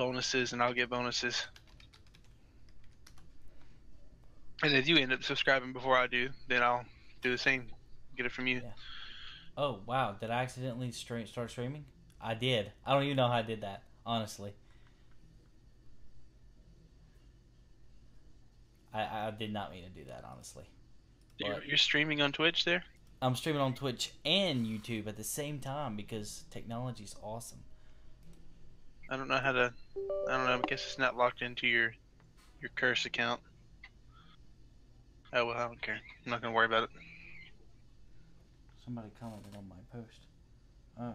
bonuses, and I'll get bonuses. And if you end up subscribing before I do, then I'll do the same. Get it from you. Yeah. Oh wow! Did I accidentally start streaming? I did. I don't even know how I did that. Honestly, I I did not mean to do that. Honestly, You're, you're streaming on Twitch there. I'm streaming on Twitch and YouTube at the same time because technology's awesome. I don't know how to. I don't know. I guess it's not locked into your your curse account. Oh well, I don't care. I'm not gonna worry about it. Somebody commented on my post. Oh.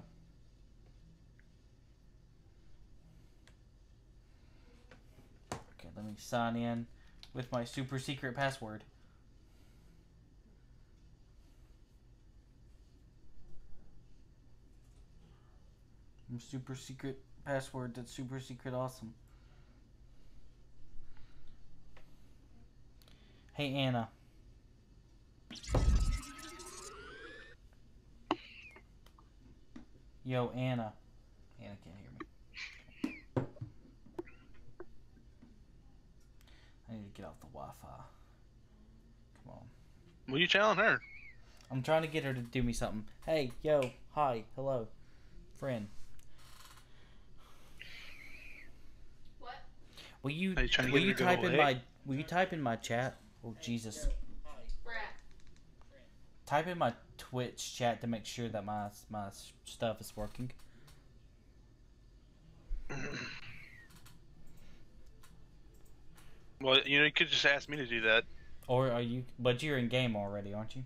Okay, let me sign in with my super secret password. My super secret password that's super secret awesome. Hey Anna. Yo, Anna. Anna can't hear me. I need to get off the Wi Fi. Come on. What are you telling her? I'm trying to get her to do me something. Hey, yo, hi, hello, friend. What? Will you you trying will get you type in my will you type in my chat? Oh Jesus. Type in my Twitch chat to make sure that my my stuff is working. Well, you know, you could just ask me to do that. Or are you but you're in game already, aren't you?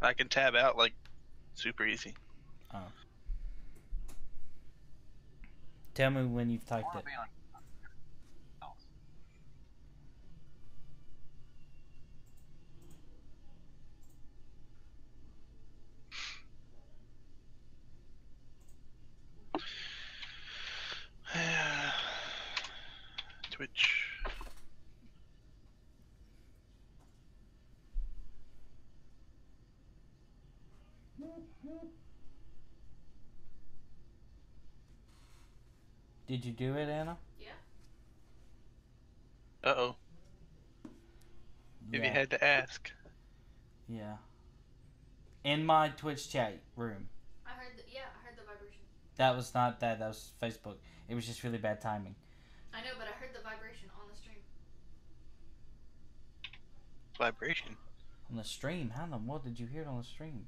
I can tab out like super easy. Oh. Tell me when you've typed it. Twitch. Did you do it, Anna? Yeah. Uh oh. If you had to ask. Yeah. In my Twitch chat room. I heard. The, yeah, I heard the vibration. That was not that. That was Facebook. It was just really bad timing. I know, but I heard the vibration on the stream. Vibration. On the stream, how in the world did you hear it on the stream?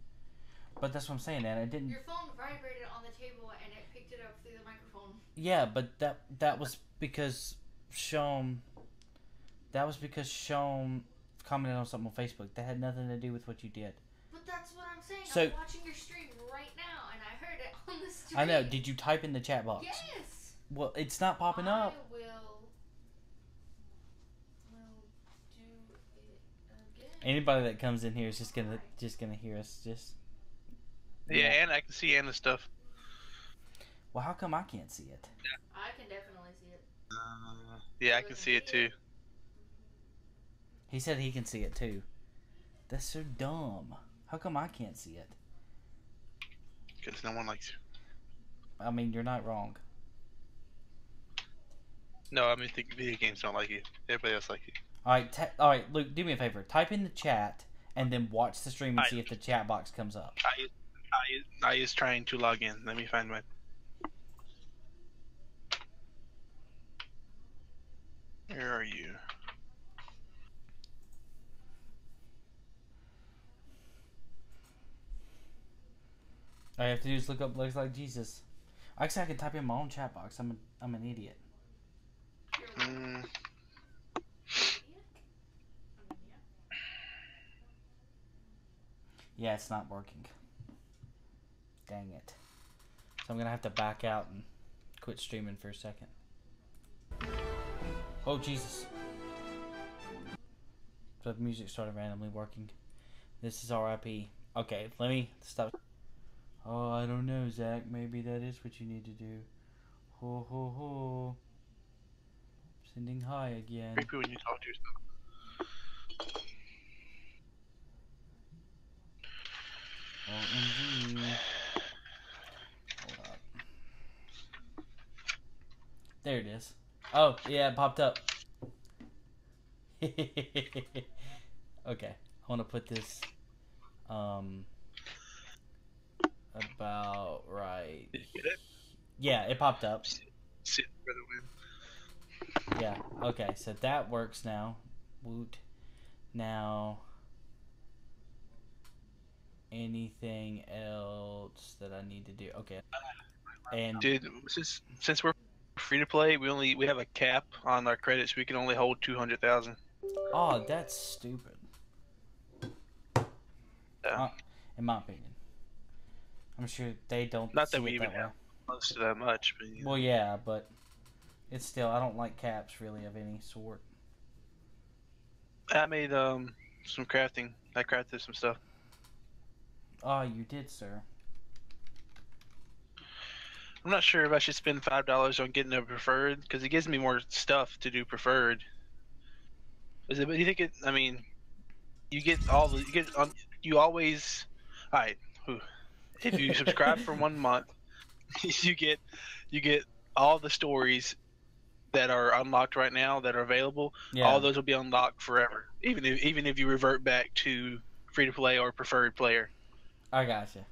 But that's what I'm saying, and It didn't. Your phone vibrated on the table and it picked it up through the microphone. Yeah, but that that was because Sean. That was because Sean commented on something on Facebook. That had nothing to do with what you did. But that's what I'm saying. So- I'm watching your stream right now, and I heard it on the stream. I know. Did you type in the chat box? Yes. Well, it's not popping I up. will. Will do it again. Anybody that comes in here is just gonna just gonna hear us. Just Yeah, and I can see Anna's stuff. Well, how come I can't see it? I can definitely see it. Uh, yeah, I can see it too. He said he can see it too. That's so dumb. How come I can't see it? Because no one likes you. I mean, you're not wrong. No, I mean, think video games don't like you. Everybody else like you. All right, ta- all right. Luke, do me a favor. Type in the chat and then watch the stream and I- see if the chat box comes up. I, I, I is trying to log in. Let me find my. Where are you? All I have to do is look up looks like Jesus. Actually, I can type in my own chat box. I'm a, I'm an idiot. Mm, Yeah, it's not working. Dang it. So I'm gonna have to back out and quit streaming for a second. Oh Jesus. The music started randomly working. This is RIP. Okay, let me stop. Oh, I don't know, Zach. Maybe that is what you need to do. Ho ho ho. Sending hi again. creepy when you talk to yourself. OMG. Hold up. There it is. Oh, yeah, it popped up. okay, I want to put this um about right. Did you get it? Yeah, it popped up. Sith for the win. Yeah. Okay, so that works now. Woot. Now anything else that I need to do? Okay. And Dude, since since we're free to play, we only we have a cap on our credits. We can only hold two hundred thousand. oh, that's stupid. Yeah. Uh, in my opinion. I'm sure they don't Not that we even that have close to that much, but know. Well, yeah, but it's still I don't like caps really of any sort. I made um some crafting. I crafted some stuff. Oh, you did, sir. I'm not sure if I should spend five dollars on getting a preferred because it gives me more stuff to do preferred. Is it? But you think it? I mean, you get all the you get on. You always, all right. If you subscribe for one month, you get you get all the stories that are unlocked right now that are available. Yeah. All those will be unlocked forever, even if even if you revert back to free to play or preferred player. I gotcha.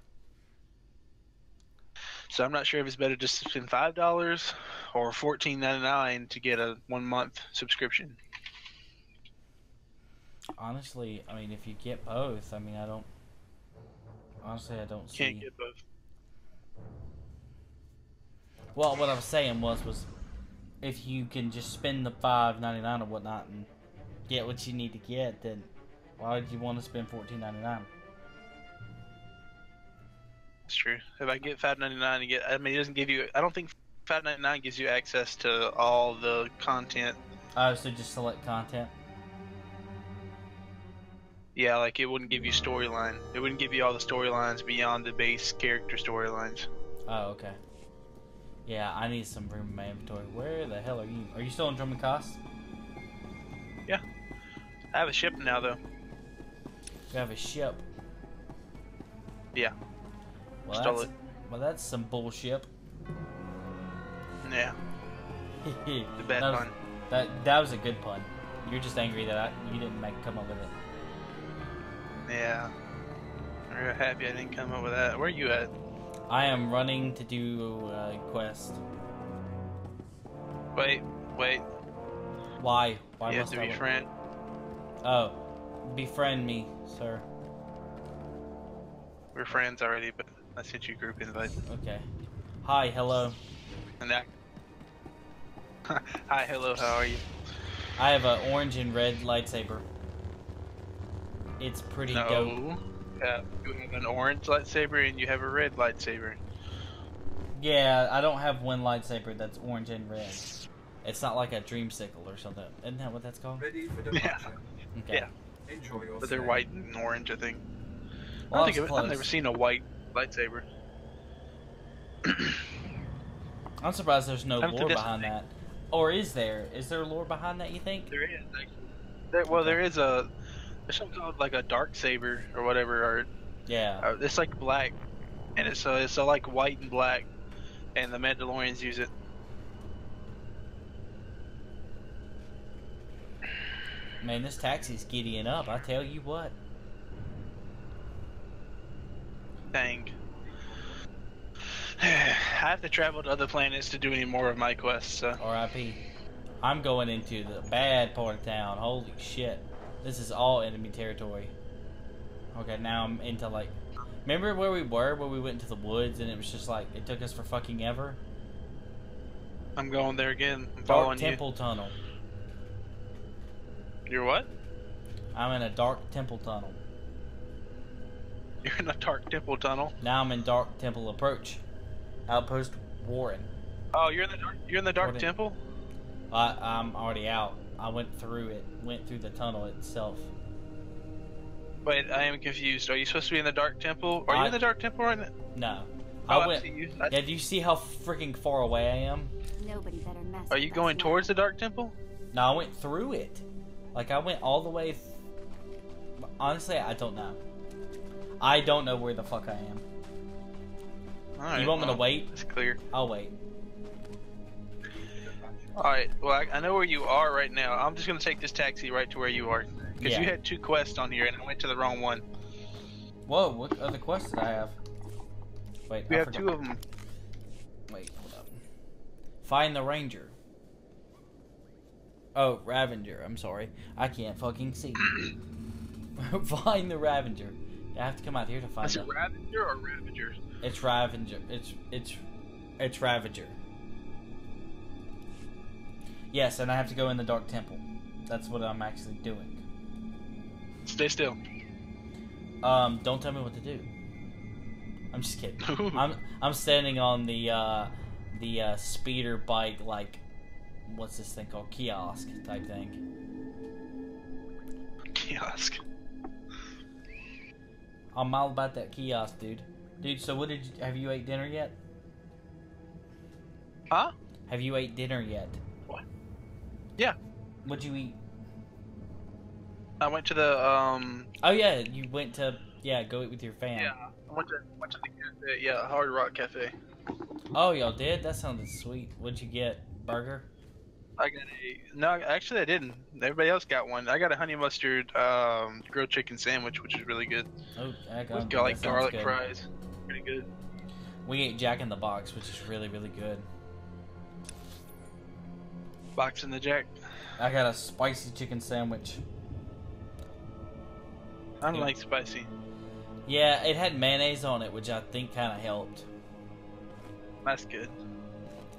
So I'm not sure if it's better just to spend five dollars or fourteen ninety nine to get a one month subscription. Honestly, I mean, if you get both, I mean, I don't. Honestly, I don't see. Can't get both. Well, what I was saying was, was if you can just spend the five ninety nine or whatnot and get what you need to get, then why would you want to spend fourteen ninety nine? That's true. If I get five ninety nine and get, I mean, it doesn't give you. I don't think five ninety nine gives you access to all the content. Oh, so just select content. Yeah, like it wouldn't give you storyline. It wouldn't give you all the storylines beyond the base character storylines. Oh, okay. Yeah, I need some room in my inventory. Where the hell are you? Are you still in Dromund Kaas? Yeah. I have a ship now though. You have a ship. Yeah. Well, Stole that's, it. well, that's some bullshit. Yeah, the bad that, was, pun. that that was a good pun. You're just angry that I, you didn't make come up with it. Yeah. I'm real happy I didn't come up with that. Where are you at? I am running to do a quest. Wait, wait. Why? Why you have must to I? be wait? friend. Oh, befriend me, sir. We're friends already, but I sent you a group invite. Okay. Hi, hello. And that. Hi, hello, how are you? I have an orange and red lightsaber. It's pretty dope. No. Yeah, you have an orange lightsaber and you have a red lightsaber. Yeah, I don't have one lightsaber that's orange and red. It's not like a dreamsicle or something. Isn't that what that's called? Ready for Yeah. Okay. Yeah. Enjoy your But they're stay. white and orange, I think. Well, I I don't think I've, I've never seen a white lightsaber. I'm surprised there's no Come to lore behind thing. that. Or is there? Is there lore behind that? You think? There is. Actually. There, well, there is a. There's something called like a dark saber or whatever, or Yeah. uh, it's like black, and it's uh, it's uh, like white and black, and the Mandalorians use it. Man, this taxi's giddying up. I tell you what. Dang. I have to travel to other planets to do any more of my quests. So. R.I.P. I'm going into the bad part of town. Holy shit. This is all enemy territory. Okay, now I'm into like. Remember where we were, where we went into the woods and it was just like, it took us for fucking ever? I'm going there again. I'm Dark following Temple Tunnel. you. You're what? I'm in a dark temple tunnel. You're in a dark temple tunnel. Now I'm in Dark Temple Approach. Outpost Warren. Oh, you're in the dark. You're in the dark What in- temple. I, I'm already out. I went through it. Went through the tunnel itself. Wait, I am confused. Are you supposed to be in the dark temple? Are you in the dark temple right now? No. Oh, I I went. see you. I- Yeah, do you see how freaking far away I am? Nobody better mess Are you going now. towards the dark temple? No, I went through it. Like I went all the way. Th- Honestly, I don't know. I don't know where the fuck I am. All right, you want me to wait? It's clear. I'll wait. All right. Well, I, I know where you are right now. I'm just gonna take this taxi right to where you are, because Yeah. you had two quests on here, and I went to the wrong one. Whoa, what other quests did I have? Wait, We I have forgot- two of them. Wait, hold up. Find the ranger. Oh, Ravenger. I'm sorry. I can't fucking see. find the Ravenger. I have to come out here to find Is it. Ravager or Ravager? It's Ravager. It's it's it's Ravager. Yes, and I have to go in the Dark Temple. That's what I'm actually doing. Stay still. Um, don't tell me what to do. I'm just kidding. I'm I'm standing on the uh, the uh, speeder bike like what's this thing called kiosk type thing. Kiosk. I'm all about that kiosk, dude. Dude, so what did you have you ate dinner yet? Huh? Have you ate dinner yet? What? Yeah. What'd you eat? I went to the um. Oh yeah, you went to yeah, go eat with your fam. Yeah. I went to went to the cafe. Yeah, Hard Rock Cafe. Oh y'all did? That sounded sweet. What'd you get? Burger? I got a no. Actually, I didn't. Everybody else got one. I got a honey mustard um, grilled chicken sandwich, which is really good. Oh, With got like garlic good. fries. Pretty good. We ate Jack in the Box, which is really really good. Box in the Jack. I got a spicy chicken sandwich. I don't like spicy. Yeah, it had mayonnaise on it, which I think kind of helped. That's good.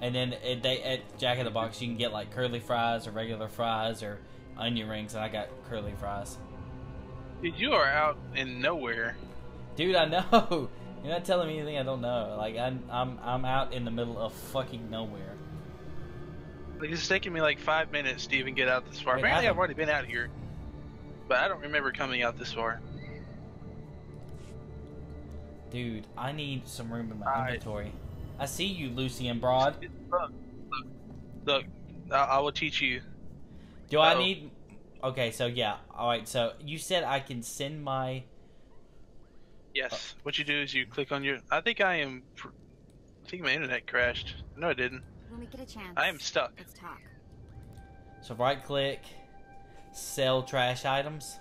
And then it, they, at Jack in the Box, you can get like curly fries or regular fries or onion rings, and I got curly fries. Dude, you are out in nowhere. Dude, I know. You're not telling me anything I don't know. Like I'm, I'm, I'm out in the middle of fucking nowhere. Like it's taking me like five minutes to even get out this far. It Apparently, I've already been out here, but I don't remember coming out this far. Dude, I need some room in my inventory. I see you, Lucy and Broad. Look, look, look. I, I will teach you. Do I Uh-oh. need? Okay, so yeah. All right, so you said I can send my. Yes. What you do is you click on your. I think I am. I think my internet crashed. No, it didn't. When we get a chance, I am stuck. let's talk. So right click, sell trash items.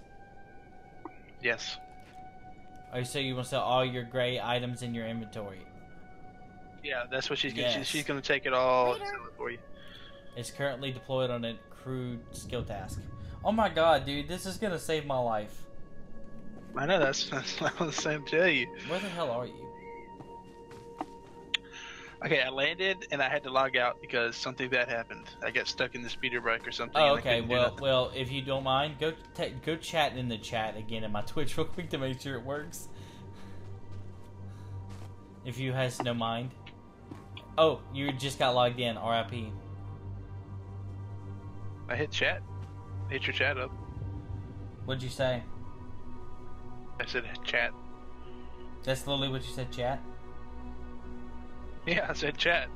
Yes. Oh, so you want to sell all your gray items in your inventory? Yeah, that's what she's gonna. Yes. She, she's gonna take it all and uh, sell it for you. It's currently deployed on a crew skill task. Oh my god, dude, this is gonna save my life. I know that's, that's what I was saying to tell you. Where the hell are you? Okay, I landed and I had to log out because something bad happened. I got stuck in the speeder bike or something. Oh, okay. Well, well, if you don't mind, go go chat in the chat again in my Twitch real quick to make sure it works. If you has no mind. Oh, you just got logged in. RIP. I hit chat. Hit your chat up. What'd you say? I said chat. That's literally what you said, chat. Yeah, I said chat.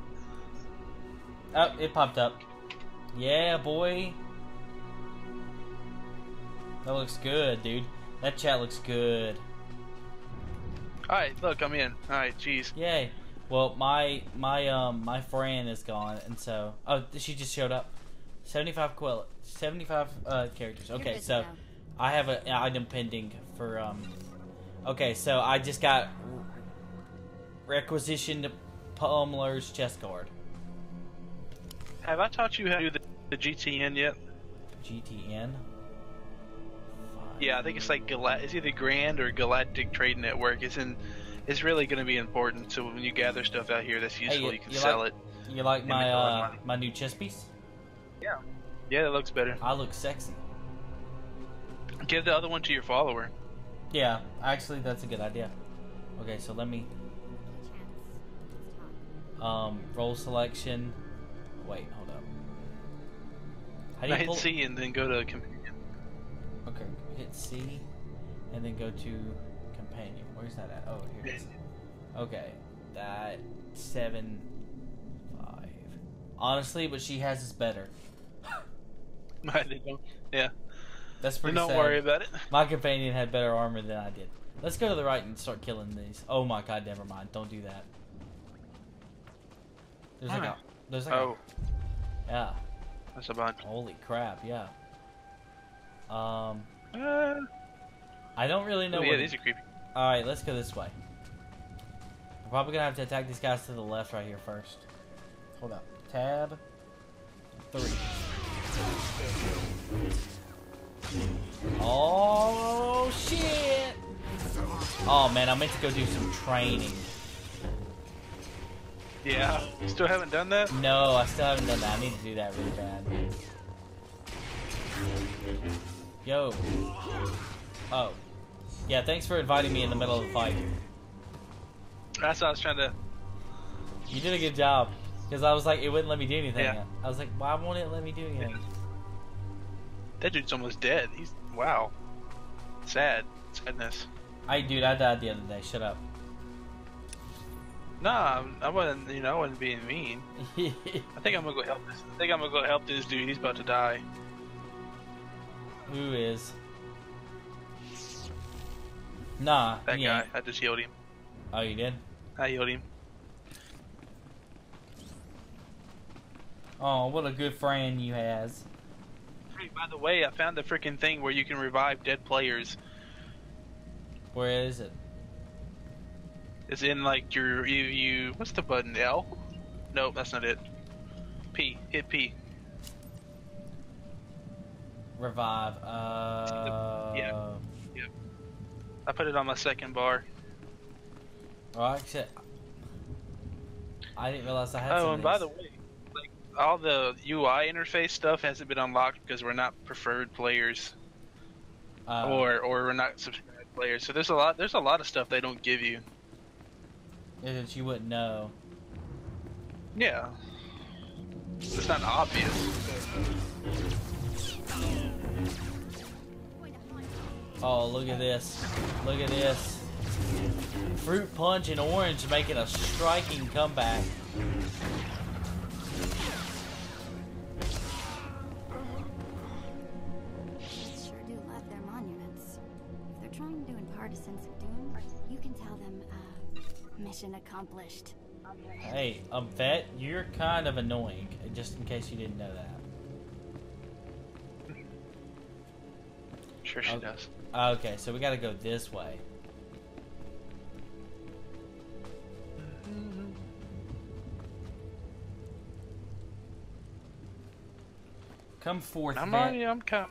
Oh, it popped up. Yeah, boy. That looks good, dude. That chat looks good. All right, look, I'm in. All right, jeez. Yay. Well, my my um my friend is gone, and so oh she just showed up. Seventy five quill, seventy five uh, characters. Okay, so go. I have a- an item pending for um. Okay, so I just got requisitioned Pumler's chest guard. Have I taught you how to do the, the GTN yet? GTN. Yeah, I think it's like Gal- it's either Grand or Galactic Trade Network. It's in. It's really going to be important. So when you gather stuff out here that's useful, you- you can you sell like- it. You like my make a lot of uh, my new chest piece? Yeah, Yeah, it looks better. I look sexy. Give the other one to your follower. Yeah, actually, that's a good idea. Okay, so let me When we get a chance, let's talk. um role selection. Wait, hold up. How do I you hit? C and then go to companion. Okay, hit C, and then go to. Where's that at? Oh, here it is. Okay, that seven five. Honestly, but she has is better. Yeah, That's pretty. don't sad. worry about it. My companion had better armor than I did. Let's go to the right and start killing these. Oh my god, never mind. Don't do that. There's like a Why? there's like Oh, a Yeah. That's a bunch. Holy crap, yeah. Um, Uh, I don't really know oh, yeah, where. these are creepy. Alright, let's go this way. We're probably gonna have to attack these guys to the left right here first. Hold up. Tab. Three. Oh, shit! Oh, man, I meant to go do some training. Yeah. Still haven't done that? No, I still haven't done that. I need to do that really bad. Yo. Oh. Yeah, thanks for inviting me in the middle of the fight. That's what I was trying to. You did a good job. Because I was like, it wouldn't let me do anything. Yeah. I was like, why won't it let me do anything? That dude's almost dead. He's wow. Sad. Sadness. I, dude, I died the other day. Shut up. Nah, I wasn't. You know, I wasn't being mean. I think I'm gonna go help this. I think I'm gonna go help this dude. He's about to die. Who is? Nah, That guy. ain't. I just healed him. Oh, you did? I healed him. Oh, what a good friend you has. Hey, by the way, I found the freaking thing where you can revive dead players. Where is it? It's in like your you you. What's the button? L? Nope, that's not it. P. Hit P. Revive. Uh. Yeah. I put it on my second bar. Oh, actually, I didn't realize I had Oh, some and by the way, like all the UI interface stuff hasn't been unlocked because we're not preferred players, Uh, or or we're not subscribed players. So there's a lot there's a lot of stuff they don't give you. that you wouldn't know. Yeah, it's not obvious. Oh, look at this. Look at this. Fruit punch and orange making a striking comeback. They sure do love their monuments. If they're trying to impart a of doom, you can tell them, uh, mission accomplished. Hey, um, Vette, you're kind of annoying. Just in case you didn't know that. Sure she Okay. does. Okay, so we gotta go this way. Come forth, I'm on you. I'm coming.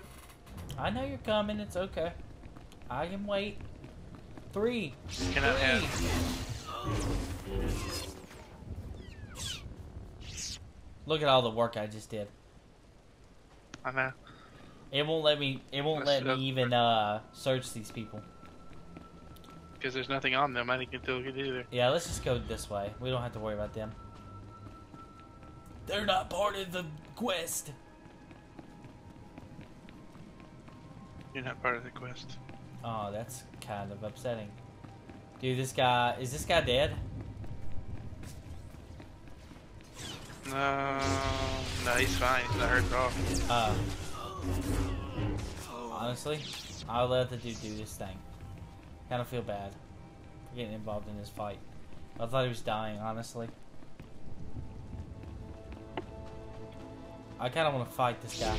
I know you're coming. It's okay. I can wait. Three. Can I have? Look at all the work I just did. I know. It won't let me. It won't That's- let me even uh search these people. Because there's nothing on them. I didn't get to look at either. Yeah, let's just go this way. We don't have to worry about them. They're not part of the quest. You're not part of the quest. Oh, that's kind of upsetting. Dude, this guy is this guy dead? No, no, he's fine. He's not hurt at all. Uh, honestly, I'll let the dude do this thing. Kind of feel bad for getting involved in this fight. I thought he was dying, honestly. I kind of want to fight this guy.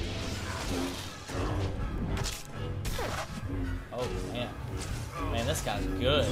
Oh, man. Man, this guy's good.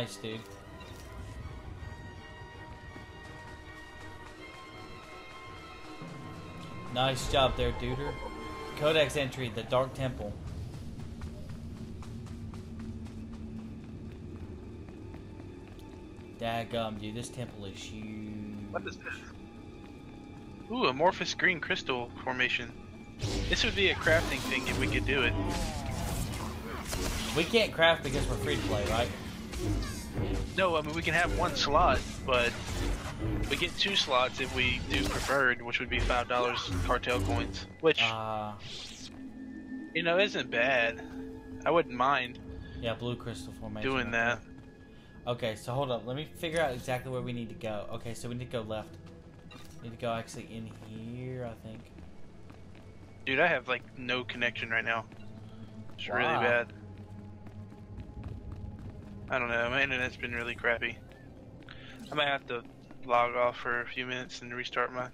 Nice, dude. Nice job there, duder. Codex entry, the Dark Temple. Daggum, dude, this temple is huge. What is this? Ooh, amorphous green crystal formation. This would be a crafting thing if we could do it. We can't craft because we're free to play, right? No, I mean we can have one slot, but we get two slots if we do preferred, which would be five dollars cartel coins, which Uh, you know isn't bad. I wouldn't mind yeah, blue crystal formation. doing that. Okay, so hold up. Let me figure out exactly where we need to go. Okay, so we need to go left. need to go actually in here, I think. Dude, I have like no connection right now. It's really bad. I don't know. My internet's been really crappy. I might have to log off for a few minutes and restart my.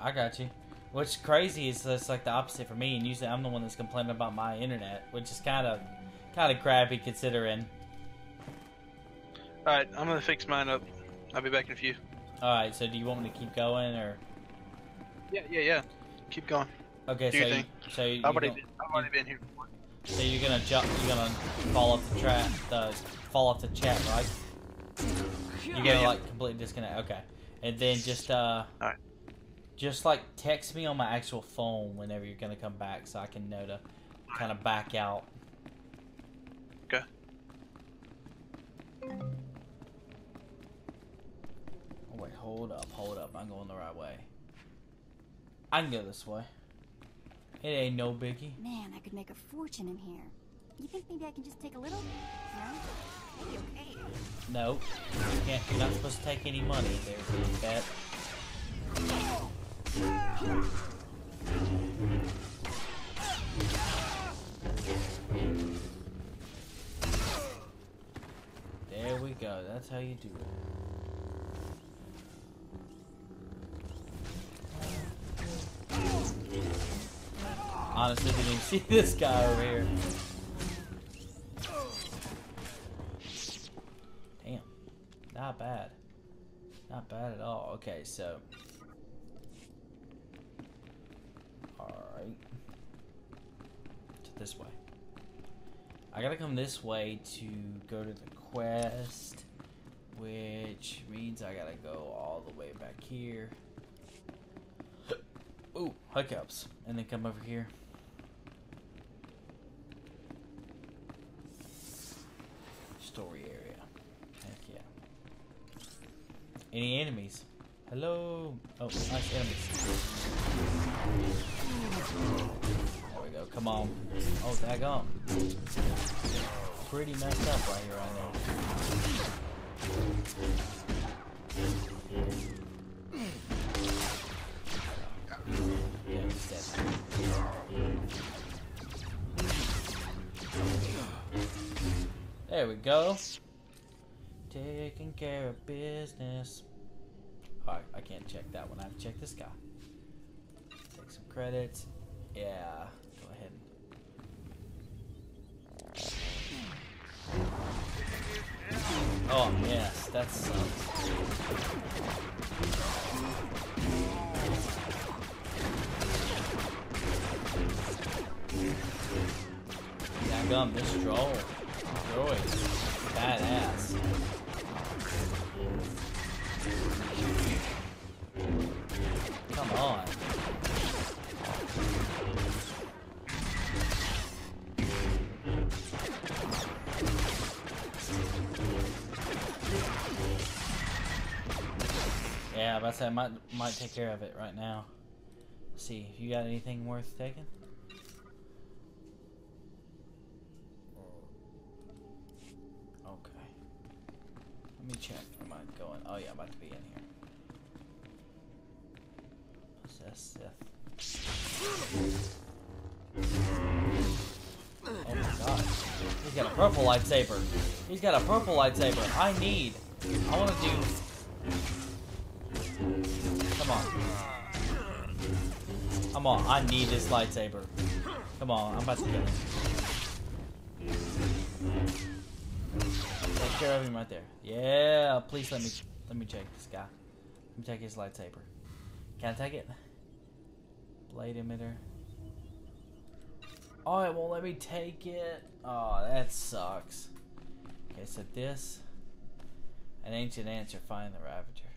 I got you. What's crazy is that's like the opposite for me, and usually I'm the one that's complaining about my internet, which is kind of, kind of crappy considering. All right, I'm gonna fix mine up. I'll be back in a few. All right, so do you want me to keep going or? Yeah, yeah, yeah. Keep going. Okay, Do so you, so you, I've already, been, I've already been here. Before. So you're gonna jump, you're gonna fall off the track, the fall off the chat, right? You're gonna Yeah, yeah. like completely disconnect. Okay, and then just uh, Alright. just like text me on my actual phone whenever you're gonna come back, so I can know to kind of back out. Okay. Oh wait, hold up, hold up. I'm going the right way. I can go this way. It ain't no biggie. Man, I could make a fortune in here. You think maybe I can just take a little? No? No, you can't. You're not supposed to take any money there, cat. There we go. That's how you do it. Honestly, didn't even see this guy over here. Not bad. Not bad at all. Okay, so. Alright. To this way. I gotta come this way to go to the quest, which means I gotta go all the way back here. Ooh, hiccups. And then come over here. Story area. Any enemies? Hello? Oh, nice enemies. There we go. Come on. Oh, daggone. Pretty messed up right here, I know. There we go. Taking care of business. Alright, I can't check that one. I have to check this guy. Take some credits. Yeah, go ahead. Oh, yes, that sucks. Daggum, this droll. Droid. Badass. Come on. Yeah, but I say I might might take care of it right now. Let's see, you got anything worth taking? Okay. Let me check. Am I going? Oh yeah, I'm about to be in here. Possess Sith. Oh my god. He's got a purple lightsaber. He's got a purple lightsaber. I need. I want to do. Come on. Come on. I need this lightsaber. Come on. I'm about to get it. Take care of him right there. Yeah. Please let me let me check this guy. Let me take his lightsaber. Can I take it? Blade emitter. Oh, it won't let me take it. Oh, that sucks. Okay, so this. An ancient answer. Find the Ravager.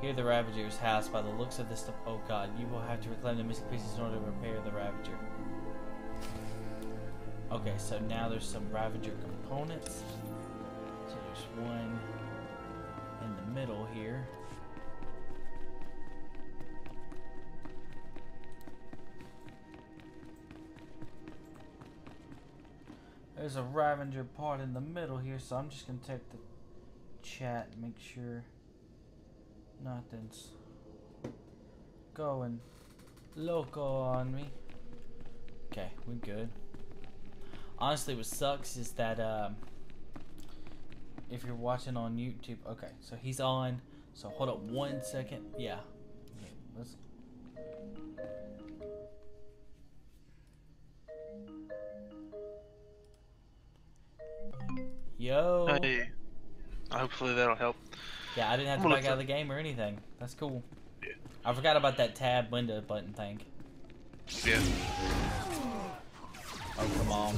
Here the Ravager's house. By the looks of this. Oh god, you will have to reclaim the missing pieces in order to repair the Ravager. Okay, so now there's some Ravager components. So there's one in the middle here. There's a Ravenger part in the middle here, so I'm just gonna take the chat make sure nothing's going loco on me. Okay, we're good. Honestly, what sucks is that um, if you're watching on YouTube, okay, so he's on. So hold up one second. Yeah, let's. Yo. Hey. Hopefully that'll help. Yeah, I didn't have to back out of the game or anything. That's cool. Yeah. I forgot about that tab window button thing. Yeah. Oh, come on.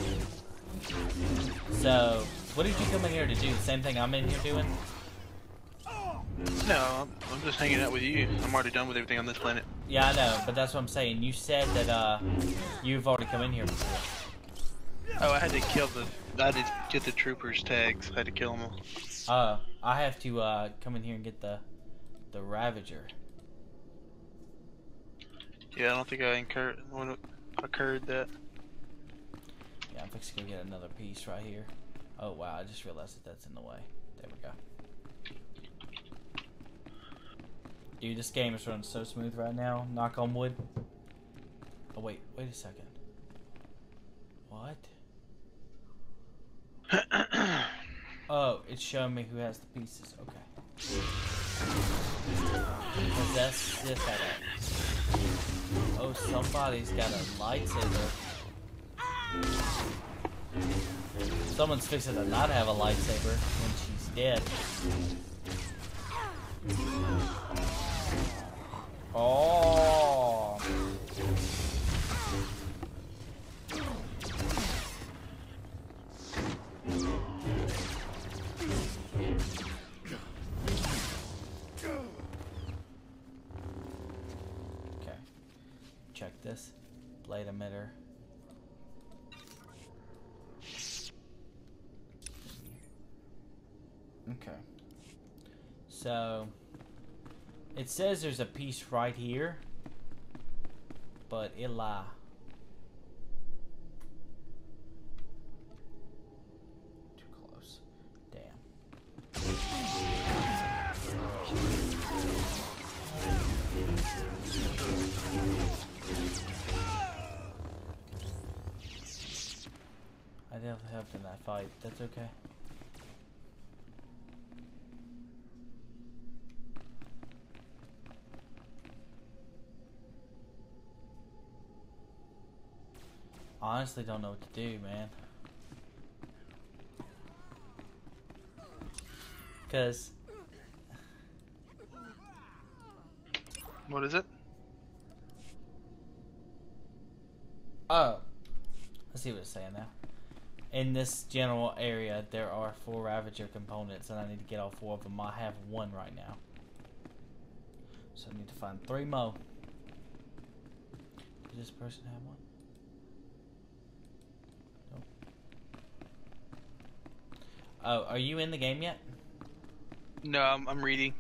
So, what did you come in here to do? The same thing I'm in here doing? No, I'm, I'm just hanging out with you. I'm already done with everything on this planet. Yeah, I know, but that's what I'm saying. You said that uh, you've already come in here before. Oh, I had to kill the. I had to get the troopers' tags. I had to kill them all. Uh, I have to uh, come in here and get the the Ravager. Yeah, I don't think I incurred when occurred that. Yeah, I'm fixing to go get another piece right here. Oh wow, I just realized that that's in the way. There we go. Dude, this game is running so smooth right now. Knock on wood. Oh wait, wait a second. What? Oh, it's showing me who has the pieces. Okay. This. Oh, somebody's got a lightsaber. Someone's fixing to not have a lightsaber when she's dead. Oh. Says there's a piece right here, but it lie. Too close. Damn. I definitely helped in that fight. That's okay. Honestly, don't know what to do, man. Cause What is it? oh, I see what it's saying now. In this general area, there are four Ravager components, and I need to get all four of them. I have one right now, so I need to find three more. Does this person have one? Oh, are you in the game yet? No, I'm, I'm reading.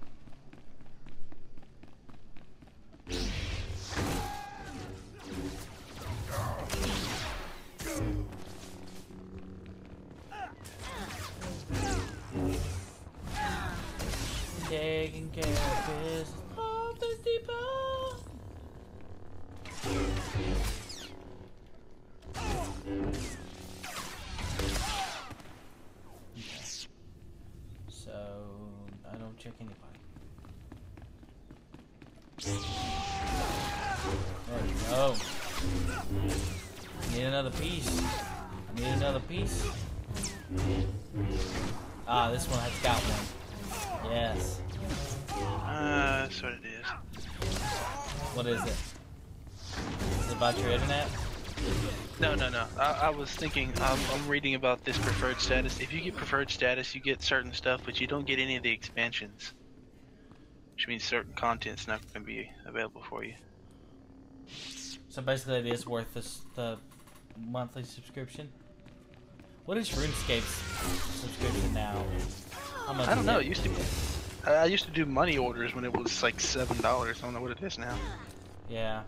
Thinking. I'm, I'm reading about this preferred status. If you get preferred status, you get certain stuff, but you don't get any of the expansions. Which means certain content's not going to be available for you. So basically, it is worth this, the monthly subscription. What is RuneScape's subscription now? I don't know. it? Used to. Be, I I used to do money orders when it was like seven dollars. I don't know what it is now. Yeah.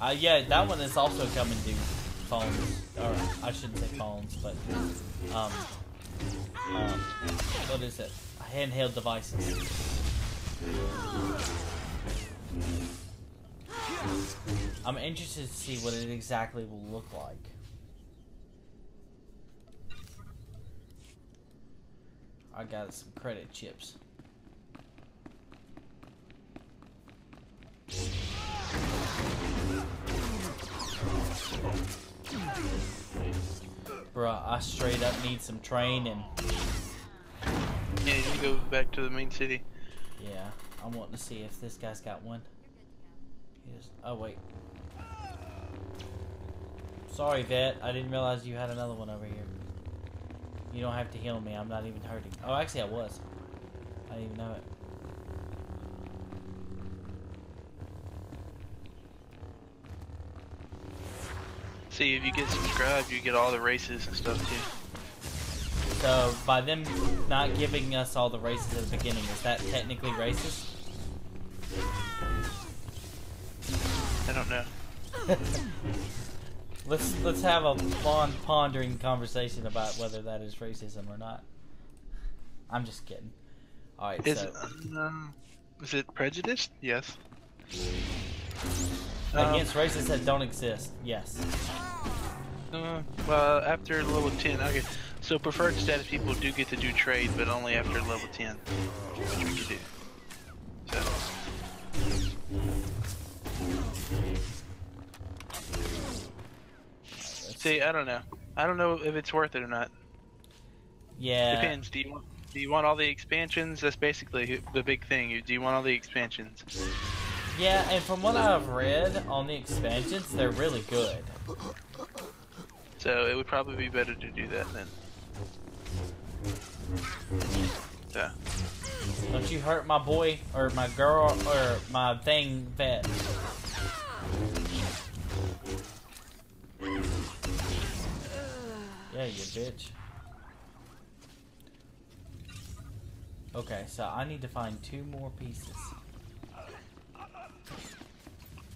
Uh, yeah, that one is also coming to phones, or I shouldn't say phones, but um, um, what is it? Handheld devices. I'm interested to see what it exactly will look like. I got some credit chips. Bruh, I straight up need some training. Yeah, you go back to the main city. Yeah, I'm wanting to see if this guy's got one. Does- oh wait. Sorry, Vette. I didn't realize you had another one over here. You don't have to heal me. I'm not even hurting. Oh, actually, I was. I didn't even know it. See, if you get subscribed, you get all the races and stuff too. So, by them not giving us all the races at the beginning, is that technically racist? I don't know. let's let's have a long pondering conversation about whether that is racism or not. I'm just kidding. All right, Is so um, is it prejudiced? Yes. Um, against races that don't exist, yes. Uh, well, after level 10, okay. So preferred status people do get to do trade, but only after level 10, which we can do. So, see, I don't know. I don't know if it's worth it or not. Yeah. Depends. Do you want do you want all the expansions? That's basically the big thing. Do you want all the expansions? Yeah, and from what I've read on the expansions, they're really good. So it would probably be better to do that then. Yeah. Don't you hurt my boy or my girl or my thing Vette. Yeah, you bitch. Okay, so I need to find two more pieces.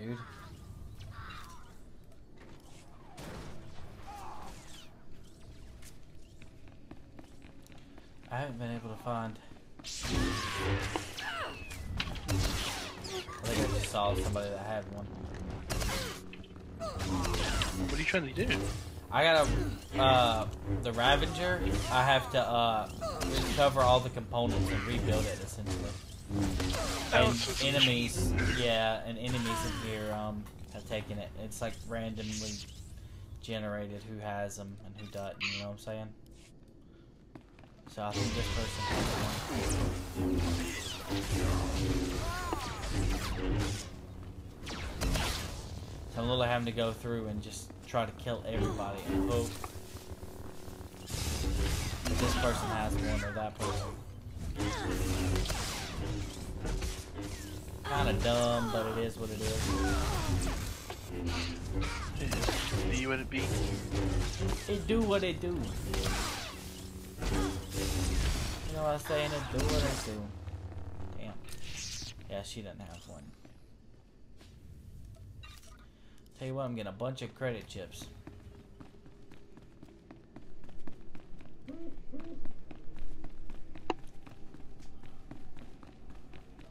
dude. I haven't been able to find. I think I just saw somebody that had one. what are you trying to do? I gotta, uh, the Ravager, I have to, uh, recover all the components and rebuild it, essentially. Oh, And enemies, yeah, and enemies in here, um, have taken it. It's like randomly generated who has them and who doesn't, you know what I'm saying? So I think this person has one. So I'm literally having to go through and just try to kill everybody and hope that this person has one or that person. Kinda dumb, but it is what it is. Be what it be. It do what it do. You know what I'm saying? It do what it do. Damn. Yeah, she doesn't have one. Tell you what, I'm getting a bunch of credit chips.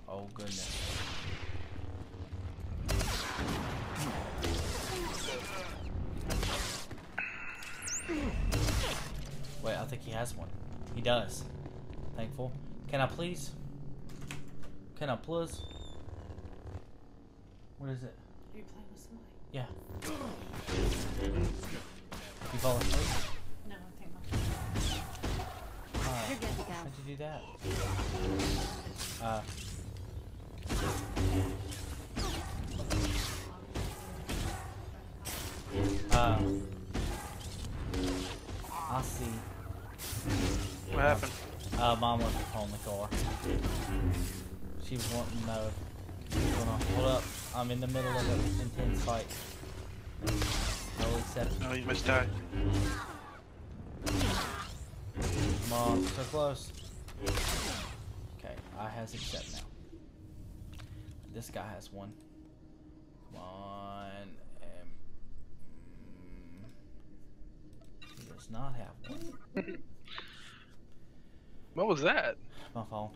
Oh goodness. He has one. He does. Thankful. Can I please? Can I please? What is it? Are you playing with somebody? Yeah. You fall asleep? No, I think my Alright. You're good to go. How'd you do that? Uh. Um. What happened? Uh, mom left her phone in the car. She was wanting to know. Hold on, hold up. I'm in the middle of an intense fight. I'll accept. Oh, you must die. Come on, so close. Okay, I has accept now. This guy has one. Come on. Um, mm, he does not have one. What was that? My phone.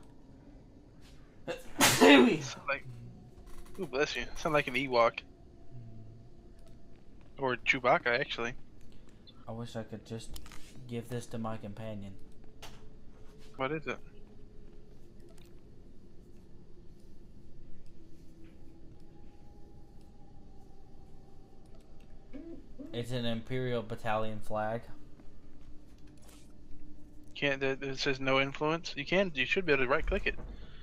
Sound like. Ooh, bless you. Sound like an Ewok. Or Chewbacca, actually. I wish I could just give this to my companion. What is it? It's an Imperial Battalion flag. Can't. It says no influence. You can. You should be able to right click it.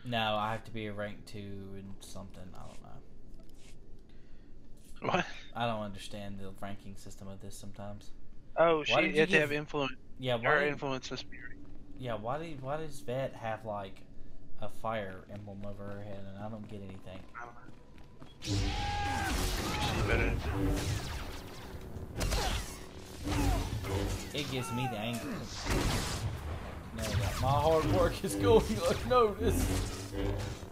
No, I have to be a rank two and something. I don't know. What? I don't understand the ranking system of this sometimes. Oh, she did you you have to give- have influence. Yeah, Her why? Did, influence and spirit. yeah, why did why does Vette have like a fire emblem over her head and I don't get anything? I don't know. It gives me the anger. No, my hard work is going unnoticed.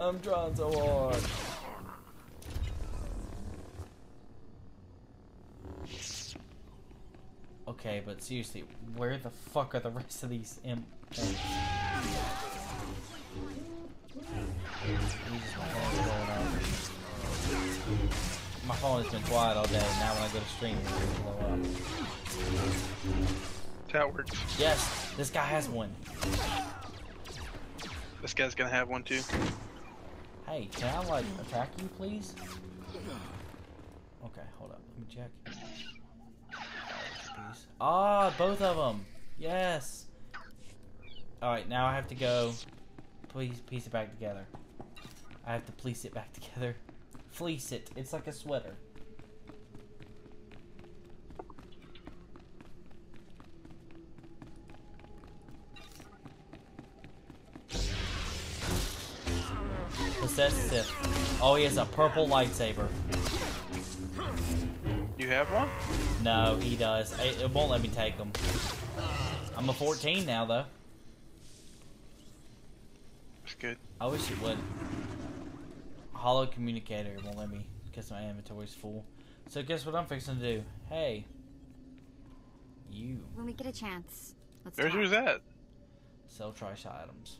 I'm trying so hard. Okay, but seriously, where the fuck are the rest of these imp my phone has been quiet all day. Now when I go to stream, it's gonna blow up. That's how it works. Yes, this guy has one. This guy's gonna have one too. Hey, can I like attack you, please? Okay, hold up. Let me check. Ah, both of them. Yes. All right, now I have to go. Please piece it back together. I have to piece it back together. Fleece it. It's like a sweater. Sith. Oh, he has a purple lightsaber. You have one? No, he does. It, it won't let me take him. I'm a 14 now, though. That's good. I wish it would. Hollow communicator won't let me because my inventory's full. So guess what I'm fixing to do? Hey, you When we get a chance, let's There's talk. who's that? sell trash items.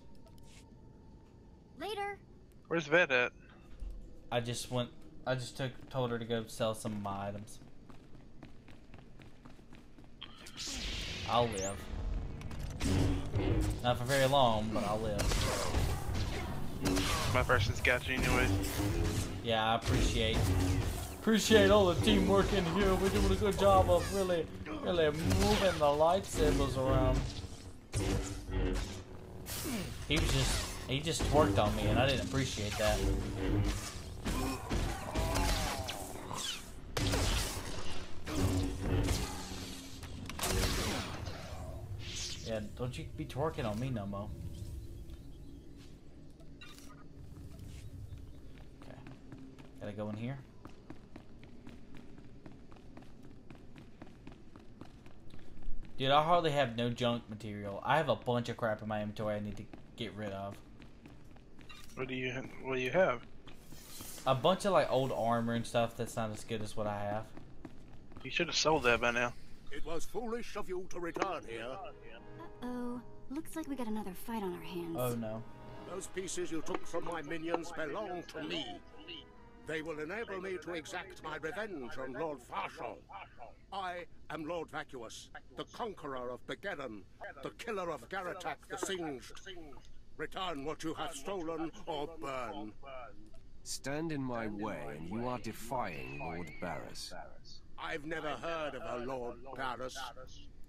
Later. Where's Vette at? I just went. I just took told her to go sell some of my items. I'll live. Not for very long, but I'll live. My person's got you anyway. Yeah, I appreciate appreciate all the teamwork in here. We're doing a good job of really, really moving the lightsabers around. He was just he just twerked on me, and I didn't appreciate that. Yeah, don't you be twerking on me no. Okay. Gotta go in here. Dude, I hardly have no junk material. I have a bunch of crap in my inventory I need to get rid of. What do you What do you have? A bunch of like old armor and stuff that's not as good as what I have. You should have sold that by now. It was foolish of you to return here. Uh-oh. Looks like we got another fight on our hands. Oh no. Those pieces you took from my minions belong to me. They will enable me to exact my revenge on Lord Farshall. I am Lord Vacuous, the conqueror of Begeddon, the killer of Garatak the Singed. Return what you have stolen or burn. Stand in my way, and you are defying Lord Baras. I've never heard of a Lord Baras.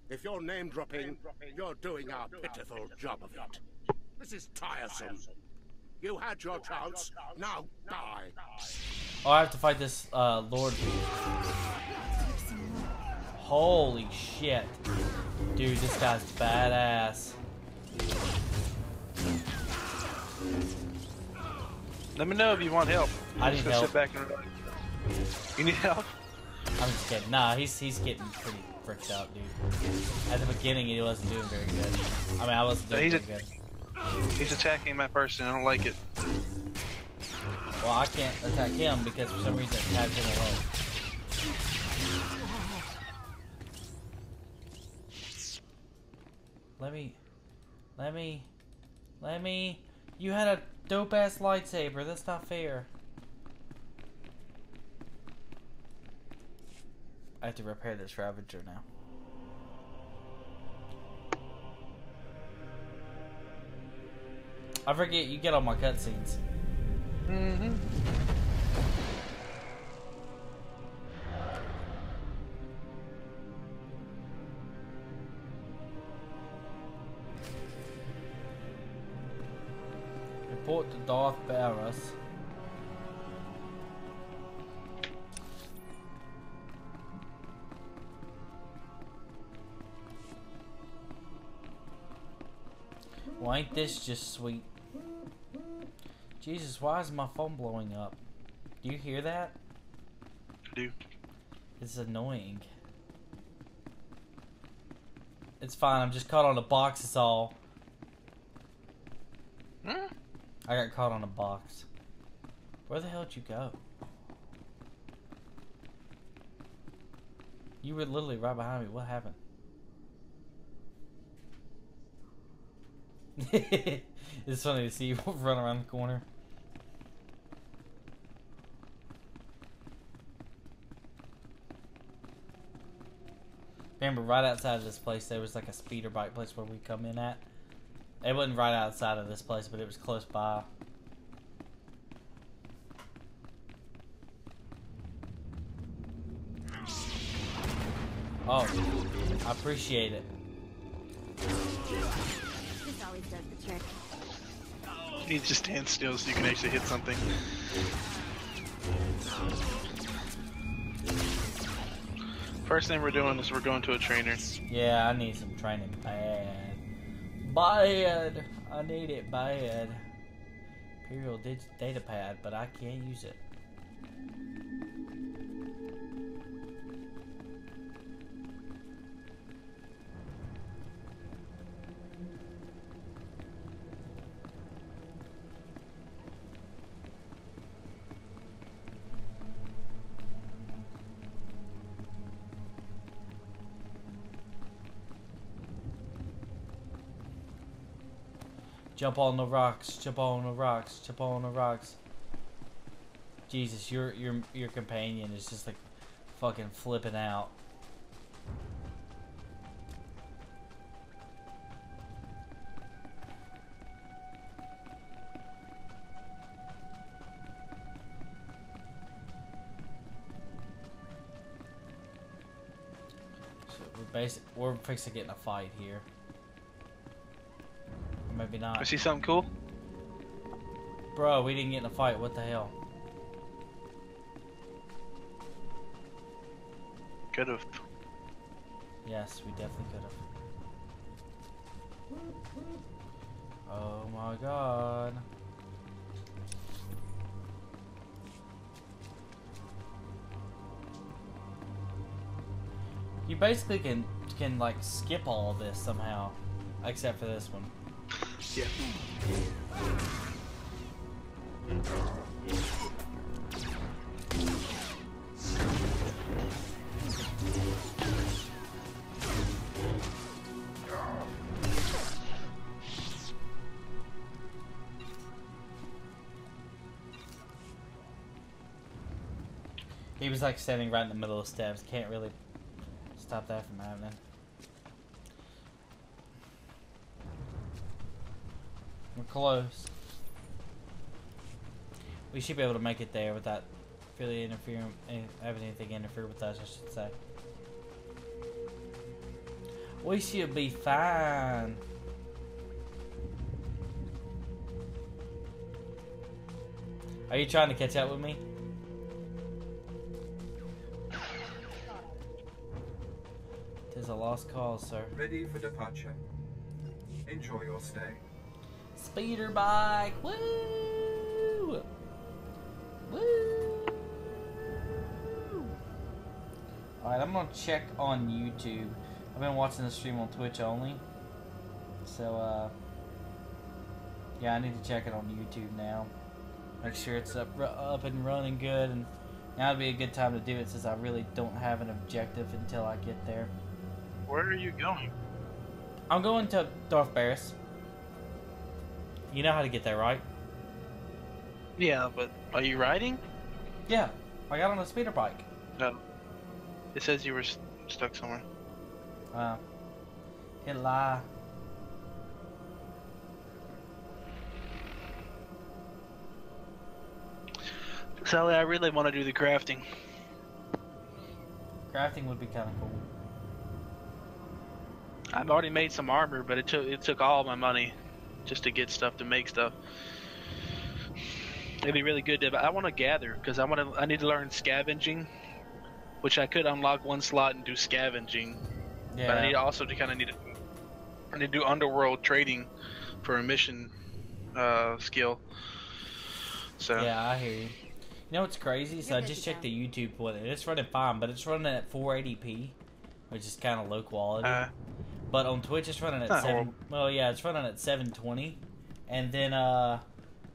If you're name dropping, you're doing a pitiful job of it. This is tiresome. You had your chance, now die. Oh, I have to fight this uh, Lord. Holy shit. Dude, this guy's badass. Let me know if you want help. I need just gonna help. sit back and. You need help? I'm just kidding. Nah, he's he's getting pretty fricked out, dude. At the beginning, he wasn't doing very good. I mean, I wasn't doing he's very good. He's attacking my person. I don't like it. Well, I can't attack him because for some reason it tags him away. Let me, let me, let me. You had a dope ass lightsaber. That's not fair. I have to repair this Ravager now. I forget you get all my cutscenes. Mm-hmm. Report to Darth Baras. Well, ain't this just sweet? Jesus, why is my phone blowing up? Do you hear that? I do. It's annoying. It's fine, I'm just caught on a box, it's all. Hmm? I got caught on a box. Where the hell did you go? You were literally right behind me. What happened? it's funny to see you run around the corner. Remember, right outside of this place, there was like a speeder bike place where we come in at. It wasn't right outside of this place, but it was close by. Oh, I appreciate it. This always does the trick. You need to stand still so you can actually hit something. First thing we're doing is we're going to a trainer. Yeah, I need some training bad. Bad. I need it bad. Imperial data pad, but I can't use it. Jump on the rocks, jump on the rocks, jump on the rocks. Jesus, your your your companion is just like fucking flipping out. So we're basic we're fixing to get a fight here. Maybe I not. see something cool. Bro, we didn't get in a fight. What the hell? Could have. Yes, we definitely could have. Oh my god. You basically can can like skip all of this somehow, except for this one. He was like standing right in the middle of steps. Can't really stop that from happening. Close. We should be able to make it there without really interfering, eh, having anything interfere with us, I should say. We should be fine. Are you trying to catch up with me? Tis a lost cause, sir. Ready for departure. Enjoy your stay. Speeder bike, woo! Woo! Alright, I'm gonna check on YouTube. I've been watching the stream on Twitch only. So, uh. Yeah, I need to check it on YouTube now. Make sure it's up, up and running good. And now would be a good time to do it since I really don't have an objective until I get there. Where are you going? I'm going to Darth Baras. You know how to get there, right? Yeah, but are you riding? Yeah, I got on a speeder bike. No. It says you were st- stuck somewhere. Uh, it lie. Sally, I really want to do the crafting. Crafting would be kind of cool. I've already made some armor, but it took it took all my money just to get stuff to make stuff. It'd be really good to. I want to gather because I want to. I need to learn scavenging, which I could unlock one slot and do scavenging. Yeah. But I need also to kind of need to. I need to do underworld trading for a mission uh, skill. So Yeah, I hear you. You know what's crazy? So I just checked the YouTube one. and It's running fine, but it's running at 480p, which is kind of low quality. uh, but on Twitch, it's running at Not seven. horrible. Well, yeah, it's running at 720, and then uh,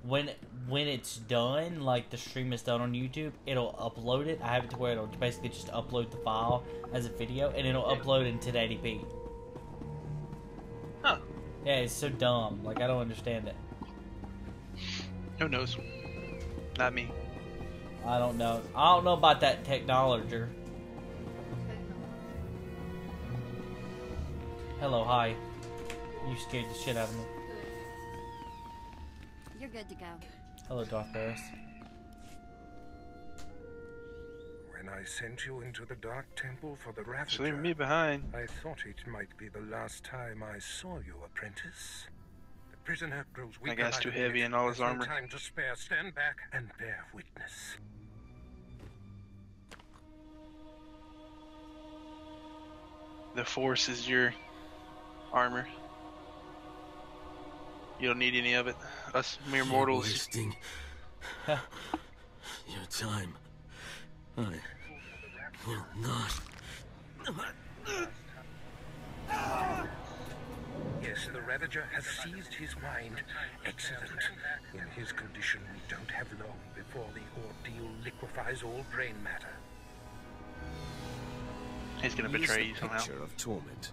when when it's done, like the stream is done on YouTube, it'll upload it. I have it to where it'll basically just upload the file as a video, and it'll upload in 1080p. Huh. Yeah, it's so dumb. Like I don't understand it. who knows? Not me. I don't know. I don't know about that technology. Hello, hi. You scared the shit out of me. You're good to go. Hello, Darth Baras. When I sent you into the Dark Temple for the Just leave me behind. I thought it might be the last time I saw you, apprentice. The prisoner grows weaker. guy's by too the heavy minute. in all his There's armor. No time to spare. Stand back and bear witness. The force is your armor. You don't need any of it. Us mere You're mortals. wasting your time. I will not. Yes, the Ravager has seized his mind. Excellent. In his condition, we don't have long before the ordeal liquefies all brain matter. He's gonna betray you somehow. picture of torment.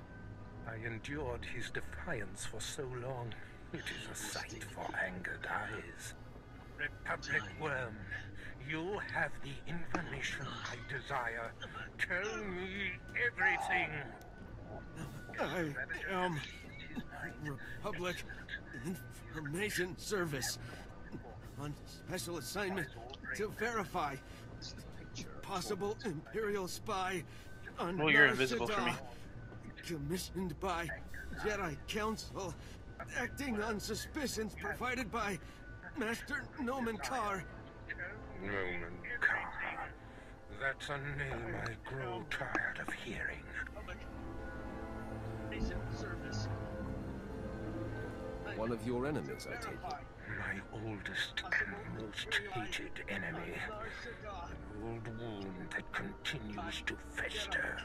I endured his defiance for so long. It is a sight for angered eyes. Republic Worm, you have the information I desire. Tell me everything. I am Republic Information Service on special assignment to verify possible Imperial spy on Well, you're invisible for me. Shaddaa, Commissioned by Jedi Council, acting on suspicions provided by Master Nomen Karr. Nomen Karr. That's a name I grow tired of hearing. One of your enemies, I take it. My oldest and most hated enemy. An old wound that continues to fester.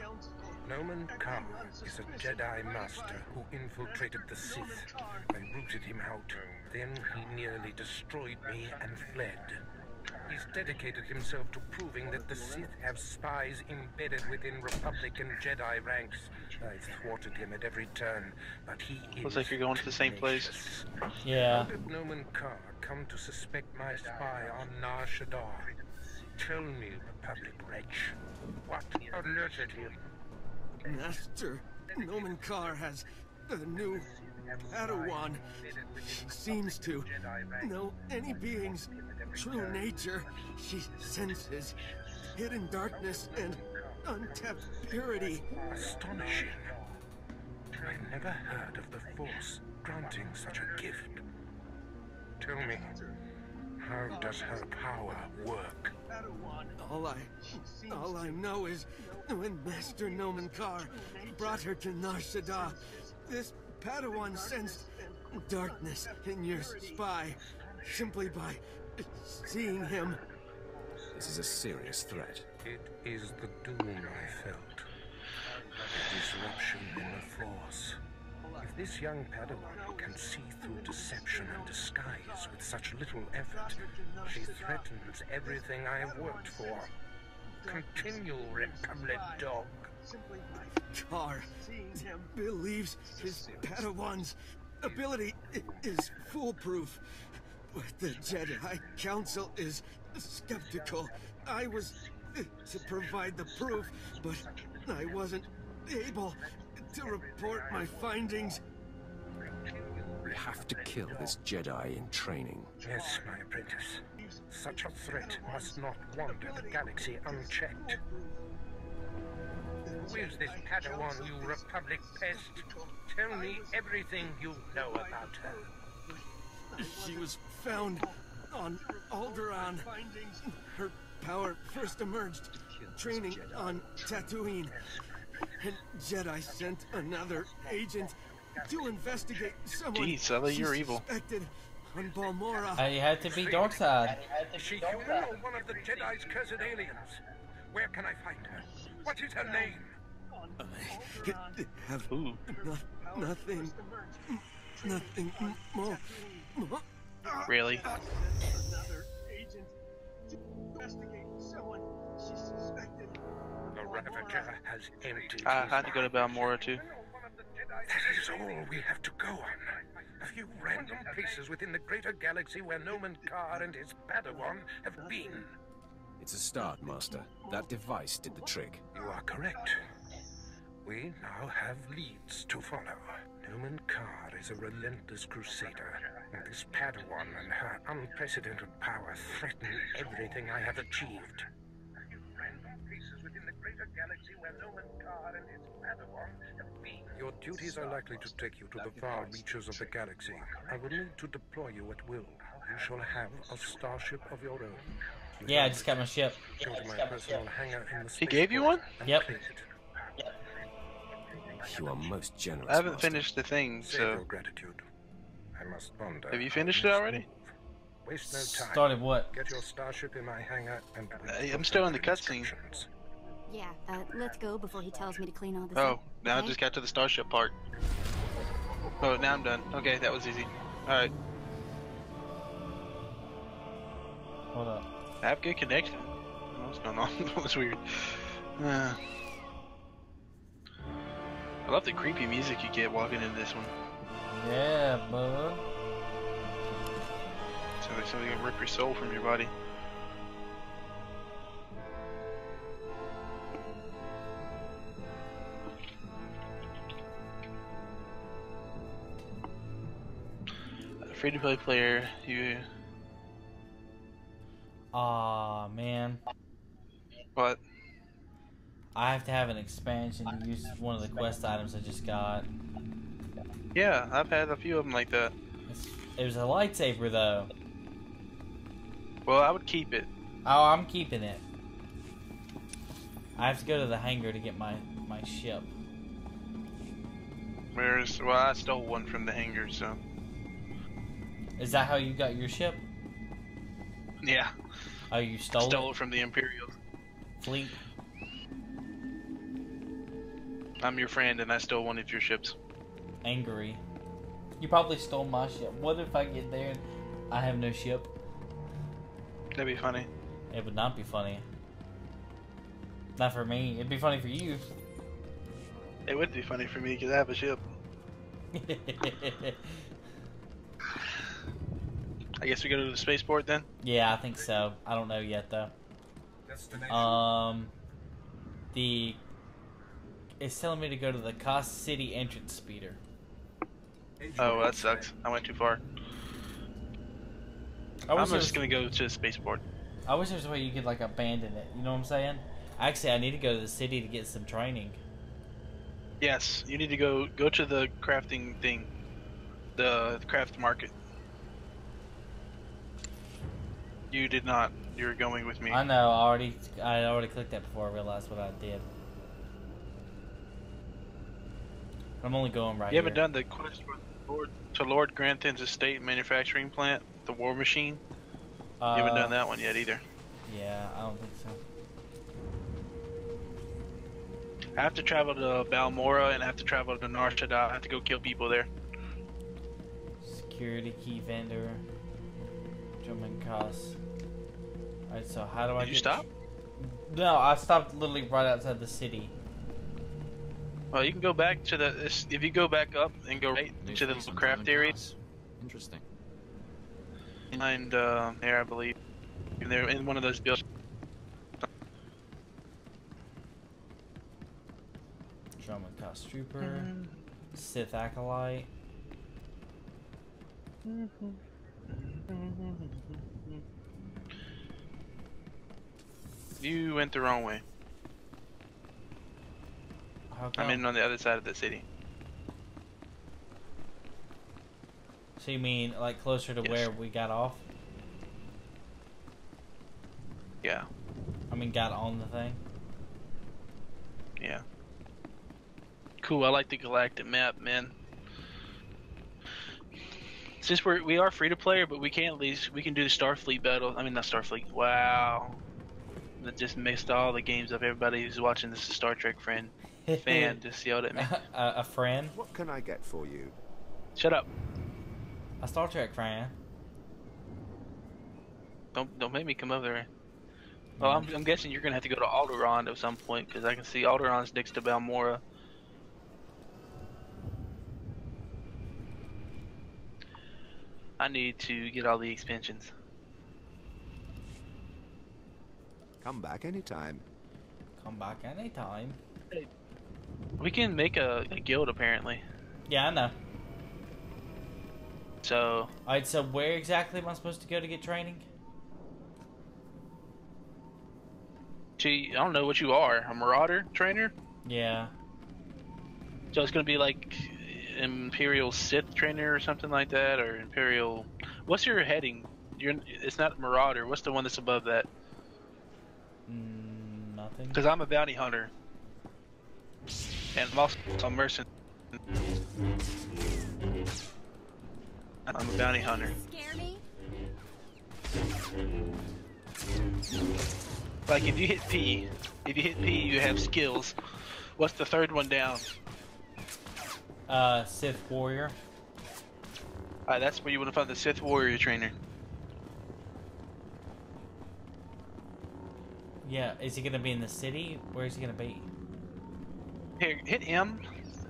Nomen Karr is a Jedi Master who infiltrated the Sith. I rooted him out. Then he nearly destroyed me and fled. He's dedicated himself to proving that the Sith have spies embedded within Republic and Jedi ranks. I've thwarted him at every turn, but he is Looks like you're going to the same place. Yeah. How did Nomen Karr come to suspect my spy on Nar Shaddaa? Tell me, Republic Wretch. What alerted him? Master Nomen Karr has the new Padawan. She seems to know any being's true nature. She senses hidden darkness and untapped purity. Astonishing. I never heard of the Force granting such a gift. Tell me, how does her power work? All I, all I know is when Master Nomen Karr brought her to Nar Shaddaa, this Padawan sensed darkness in your spy simply by seeing him. This is a serious threat. It is the doom I felt. A disruption in the Force. If this young Padawan can see through deception and disguise with such little effort, she threatens everything I have worked for. Continue, Republic dog. Karr believes his Padawan's ability is foolproof. But the Jedi Council is skeptical. I was to provide the proof, but I wasn't able to report my findings. We have to kill this Jedi in training. Yes, my apprentice. Such a threat must not wander the galaxy unchecked. Who is this Padawan, you Republic pest? Tell me everything you know about her. She was found on Alderaan. Her power first emerged training on Tatooine. And Jedi sent another agent to investigate someone Geez, Sully, she you're evil. suspected on Balmora. I had to be dark side. Is she human or one of the Jedi's cursed aliens? Where can I find her? What is her name? I have Ooh. no, nothing, nothing more. more. Really? The Ravager has emptied I his had to go to mind. Balmora too. That is all we have to go on. A few random places within the greater galaxy where Nomen Karr and his Padawan have been. It's a start, Master. That device did the trick. You are correct. We now have leads to follow. Nomen Karr is a relentless crusader, and this Padawan and her unprecedented power threaten everything I have achieved. A few random places within the greater galaxy where Nomen Karr and his Padawan have been. Your duties are likely to take you to the far reaches of the galaxy. I will need to deploy you at will. You shall have a starship of your own. You Yeah, I just got my ship. Go to my personal hangar in the He gave you one? Yep. Clean it. You are most generous. I haven't Master. finished the thing, Save your so gratitude. I must ponder. Have you finished it already? Waste no time. Started what? Get your starship in my hangar and Uh, I'm still in the further cutscene. Yeah, uh, let's go before he tells me to clean all this Oh, up. now I just got to the starship part. Oh, now I'm done. Okay, that was easy. Alright, Hold up. I have good connection. What's going on? that was weird. Uh, I love the creepy music you get walking into this one. Yeah, bud. Sounds like something gonna rip your soul from your body. Free to play player, you Aw, man. what? I have to have an expansion to use one of the quest items I just got. Yeah, I've had a few of them like that. It's, it was a lightsaber, though. Well, I would keep it. Oh, I'm keeping it. I have to go to the hangar to get my, my ship. Where's... well, I stole one from the hangar, so Is that how you got your ship? yeah, Oh, you stole, stole it? it from the Imperial. Fleet? I'm your friend, and I stole one of your ships. Angry. You probably stole my ship. What if I get there and I have no ship? That'd be funny. It would not be funny. Not for me. It'd be funny for you. It would be funny for me because I have a ship. I guess we go to the spaceport then. yeah, I think so. I don't know yet though. Destination. Um, the it's telling me to go to the Kaas City entrance speeder. Oh, that sucks. I went too far. I wish I'm just gonna go to the spaceport. I wish there was a way you could like abandon it. You know what I'm saying? Actually, I need to go to the city to get some training. Yes, you need to go go to the crafting thing, the craft market. You did not. You were going with me. I know. I already, I already clicked that before I realized what I did. I'm only going right you haven't here. done the quest with Lord, to Lord Grathan's estate manufacturing plant, the War Machine. Uh, you haven't done that one yet either. Yeah, I don't think so. I have to travel to Balmora and I have to travel to Nar Shaddaa. I have to go kill people there. Security key vendor. German costs. Alright, so how do I Did you stop? No, I stopped literally right outside the city. Well, you can go back to the. If you go back up and go right New to the little craft area. Interesting. behind uh, there, I believe. And they're in one of those buildings. German cost trooper. Mm-hmm. Sith acolyte. You went the wrong way. I'm in on the other side of the city. So you mean like closer to Yes. where we got off? Yeah, I mean, got on the thing. yeah. Cool. I like the galactic map, man. Since we're we are free to play, but we can at least we can do the Starfleet battle. I mean, not Starfleet. Wow. That just mixed all the games up. Everybody who's watching this is Star Trek friend fan just yelled at me. a, a friend, What can I get for you? Shut up. a Star Trek friend. Don't don't make me come over there. Well, I'm, I'm guessing you're gonna have to go to Alderaan at some point because I can see Alderaan's next to Balmora. I need to get all the expansions. Come back anytime. Come back anytime. We can make a, a guild apparently. Yeah, I know. So Alright, so where exactly am I supposed to go to get training? gee, I don't know what you are. A Marauder trainer? Yeah. So it's gonna be like Imperial Sith trainer or something like that, or Imperial. What's your heading? You're. It's not Marauder. What's the one that's above that? Mm, nothing. Because I'm a bounty hunter. And I'm also a mercenary. I'm a bounty hunter. Like if you hit P, if you hit P, you have skills. What's the third one down? Uh, Sith warrior. Alright, that's where you want to find the Sith warrior trainer. Yeah, is he gonna be in the city? Where is he gonna be? Here, hit M,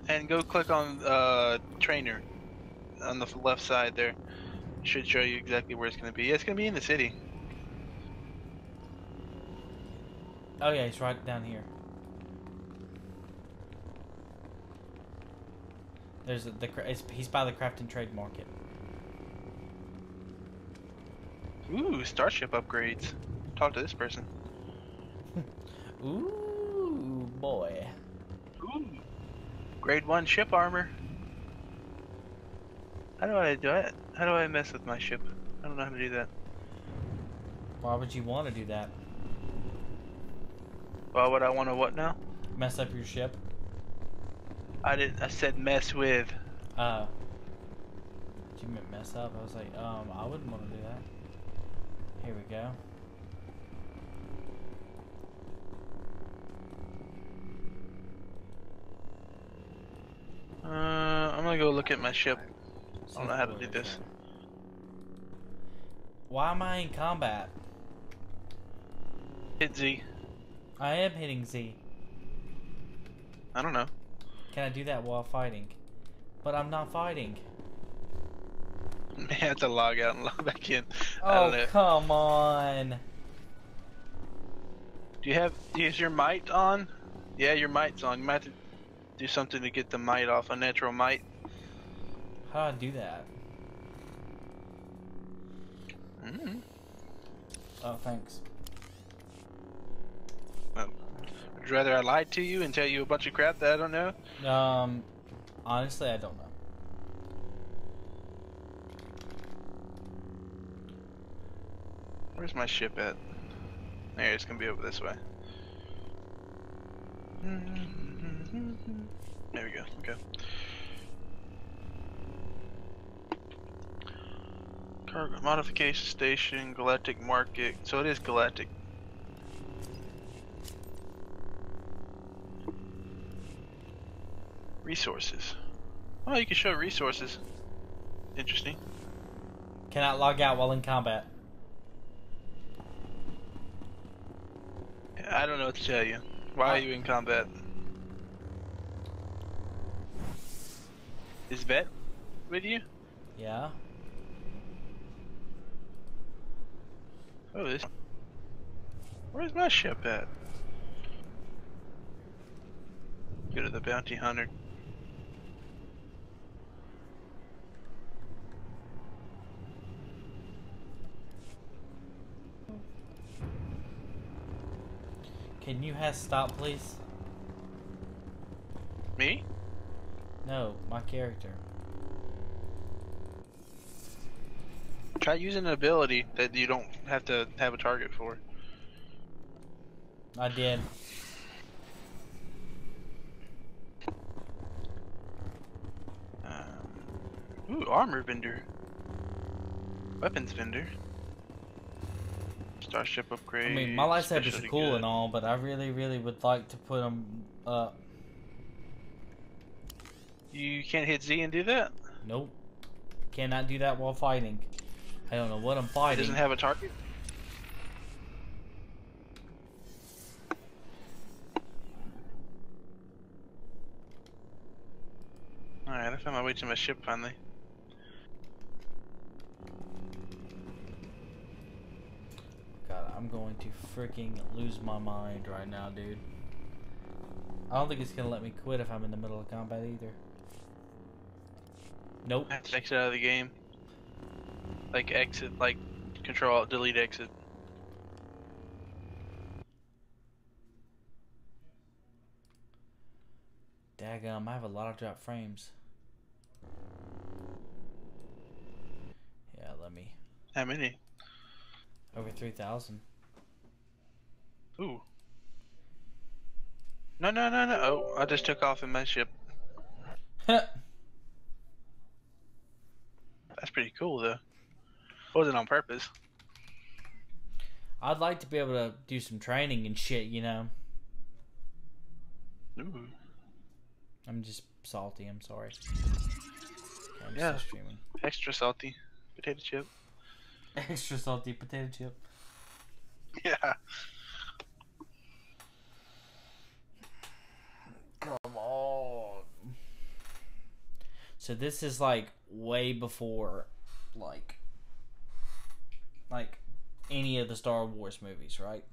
and go click on uh, trainer on the left side there. Should show you exactly where it's gonna be. It's gonna be in the city. Oh yeah, he's right down here. There's the it's, he's by the craft and trade market. Ooh, starship upgrades. Talk to this person. Ooh boy. Grade one ship armor. How do I do it? How do I mess with my ship? I don't know how to do that. Why would you want to do that? Why would I want to what now? Mess up your ship? I didn't. I said mess with. Uh. You meant mess up? I was like, um, I wouldn't want to do that. Here we go. Uh, I'm gonna go look at my ship. I don't know how to do this. Why am I in combat? Hit Z. I am hitting Z. I don't know. Can I do that while fighting? But I'm not fighting. I have to log out and log back in. Oh, come on. Do you have? Is your might on? Yeah, your might's on. You might have to do something to get the might off. A natural might. How do I do that? Mm. Oh, thanks. Would you rather I lied to you and tell you a bunch of crap that I don't know? Um, honestly, I don't know. Where's my ship at? There, it's gonna be over this way. There we go. Okay. Cargo modification station, galactic market. So it is galactic. Resources. Oh, you can show resources. Interesting. Cannot log out while in combat. I don't know what to tell you. Why are you in combat? Is Vette with you? Yeah. Oh, this. Where's my ship at? Go to the bounty hunter. Can you have stop, please? Me? No, my character. Try using an ability that you don't have to have a target for. I did. Um, ooh, armor vendor. Weapons vendor. Starship upgrade. I mean, my lightsabers are cool and all, but I really, really would like to put them up. You can't hit Z and do that? Nope. Cannot do that while fighting. I don't know what I'm fighting. It fighting. doesn't have a target? Alright, I found my way to my ship finally. God, I'm going to freaking lose my mind right now, dude. I don't think it's gonna let me quit if I'm in the middle of combat either. Nope. I exit out of the game. Like exit, like control alt delete exit. Daggum, I have a lot of drop frames. Yeah, let me. How many? Over 3,000. Ooh. No, no, no, no. Oh, I just took off in my ship. That's pretty cool, though. Wasn't on purpose. I'd like to be able to do some training and shit, you know. Ooh. I'm just salty, I'm sorry. I'm Yeah. Extra salty potato chip. Extra salty potato chip. Yeah. Come on. So this is like way before like like any of the Star Wars movies, right?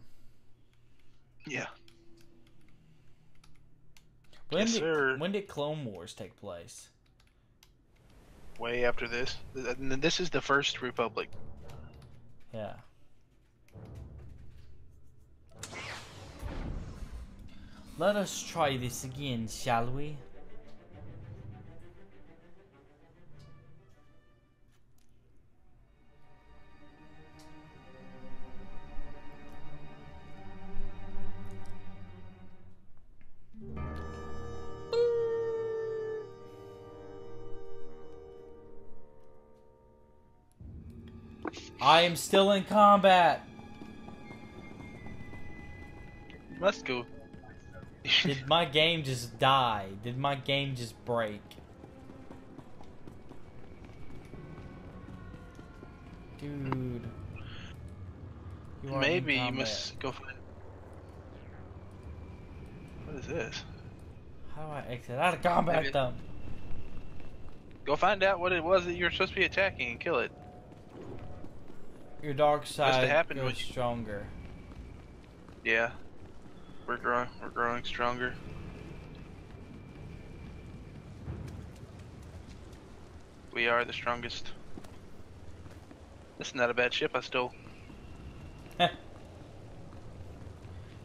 Yeah. When Yes, did sir. when did Clone Wars take place? Way after this. Th- th- This is the first Republic. Yeah. Let us try this again, shall we? I am still in combat. Let's go. Did my game just die? Did my game just break? Dude. You Maybe you must go find. What is this? How do I exit out of combat Maybe- though? Go find out what it was that you were supposed to be attacking and kill it. Your dark side happened goes you- stronger. Yeah. We're growing. We're growing stronger. We are the strongest. This is not a bad ship I stole.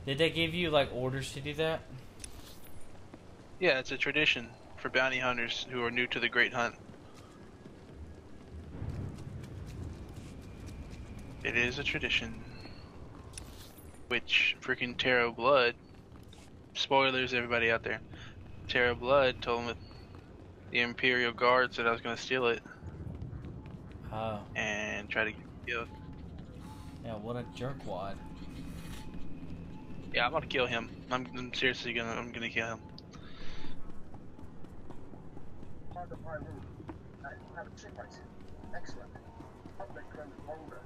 Did they give you like orders to do that? Yeah, it's a tradition for bounty hunters who are new to the Great Hunt. It is a tradition. Which freaking Tarro Blood, spoilers everybody out there, Tarro Blood told me the Imperial Guards that I was going to steal it Oh, and try to kill. yeah. What a jerkwad. Yeah, I'm gonna kill him. I'm, I'm seriously gonna I'm gonna kill him.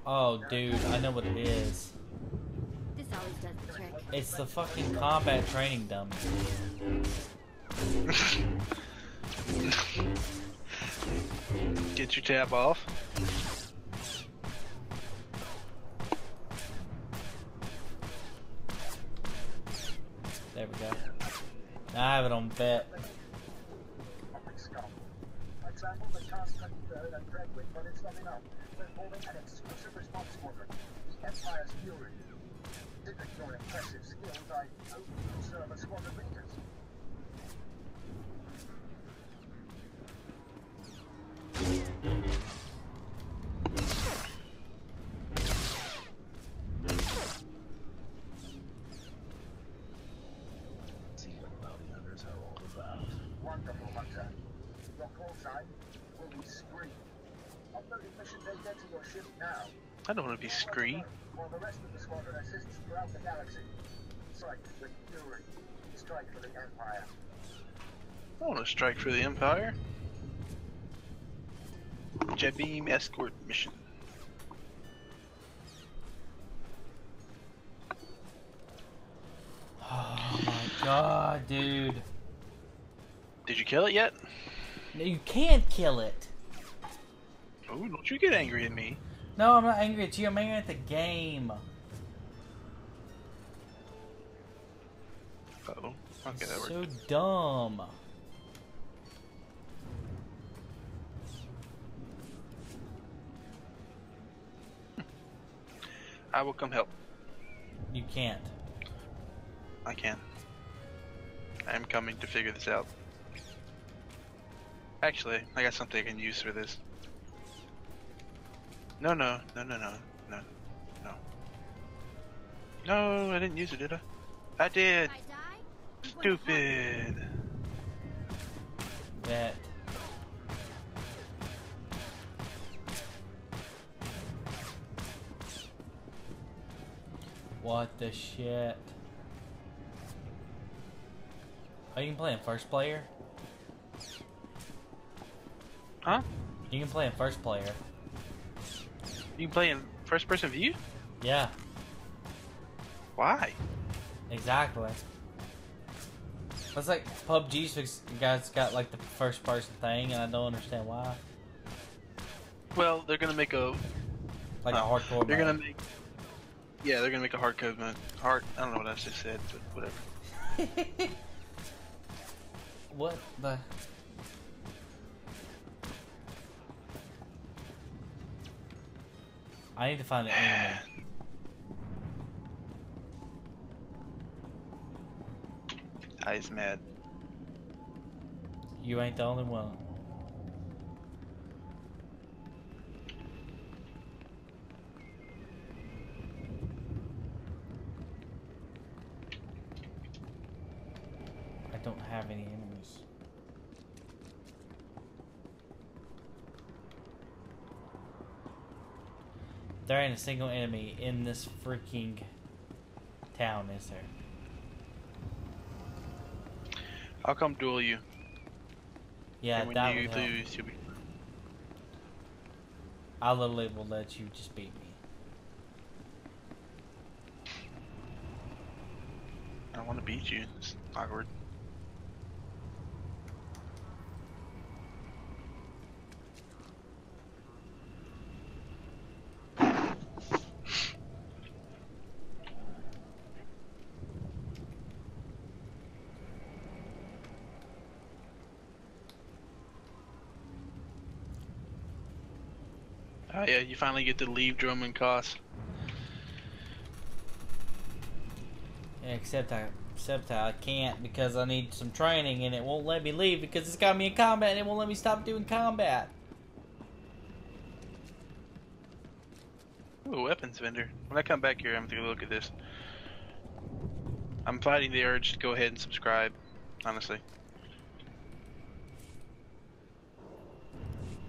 Oh, dude, I know what it is. This always does the trick. It's the fucking combat training dummy. Get your tab off. There we go. Now I have it on bet. Wonderful, I don't want to be scree. While the rest of the squadron assists throughout the galaxy. Strike with fury. Strike for the Empire. I want to strike for the Empire. Jet beam escort mission. Oh my god, dude. Did you kill it yet? No, You can't kill it. Oh, don't you get angry at me. No, I'm not angry at you. I'm angry at the game. Uh oh. Okay, that worked. So dumb. I will come help. You can't. I can. I am coming to figure this out. Actually, I got something I can use for this. No, no, no, no, no, no, no. No, I didn't use it, did I? I did. I Stupid. Bet. What the shit? Oh, you can play in first player? Huh? You can play in first player. You play in first person view? Yeah, Why? exactly. It's like PUBG's guys got like the first person thing, and I don't understand why. Well, they're gonna make a. Like Oh, a uh, hardcore. They're gonna make. Yeah, they're gonna make a hard code mode. Hard. I don't know what I just said, but whatever. what the? I need to find an enemy. I's mad. You ain't the only one. I don't have any enemies. There ain't a single enemy in this freaking town, is there? I'll come duel you. Yeah, and when that you lose, you'll be. I literally will let you just beat me. I don't want to beat you. It's awkward. You finally get to leave Dromund Kaas. Except I, except I can't because I need some training and it won't let me leave because it's got me in combat and it won't let me stop doing combat. Ooh, weapons vendor. When I come back here, I'm gonna take a look at this. I'm fighting the urge to go ahead and subscribe, honestly.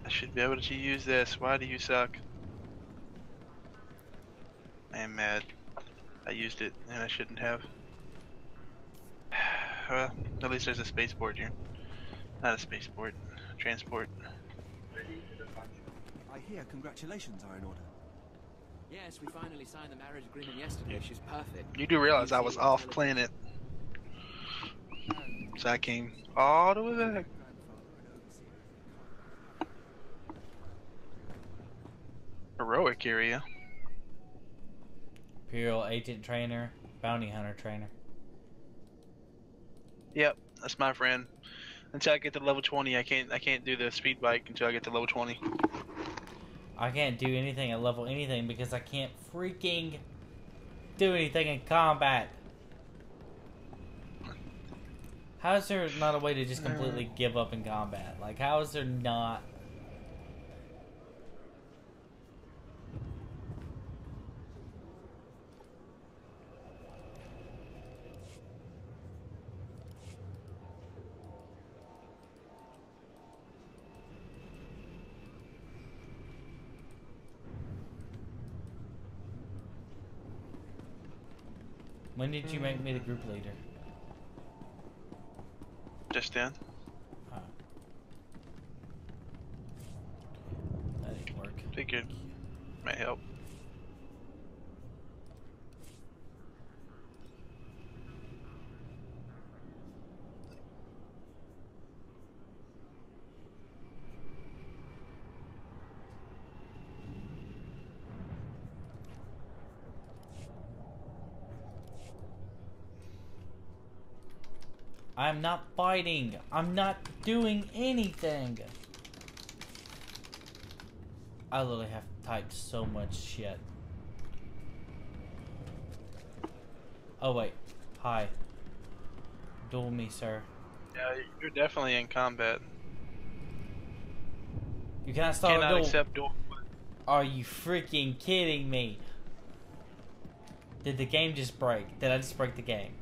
I should be able to use this. Why do you suck? I am mad. I used it and I shouldn't have. well, at least there's a spaceport here. Not a spaceport. Transport. I hear congratulations are in order. Yes, we finally signed the marriage agreement yesterday. She's perfect. You do realize I was off planet. So I came all the way back. Heroic area. Imperial agent trainer, bounty hunter trainer. Yep, that's my friend. Until I get to level 20, I can't I can't do the speed bike until I get to level 20. I can't do anything at level anything because I can't freaking do anything in combat. How is there not a way to just completely uh. give up in combat? Like, how is there not? When did you make me the group leader? Just then. Oh. That didn't work. Think it may help. I'm not fighting. I'm not doing anything. I literally have typed so much shit. Oh wait. Hi. Duel me, sir. Yeah, you're definitely in combat. You cannot start Cannot a duel. accept duel. Are you freaking kidding me? Did the game just break? Did I just break the game?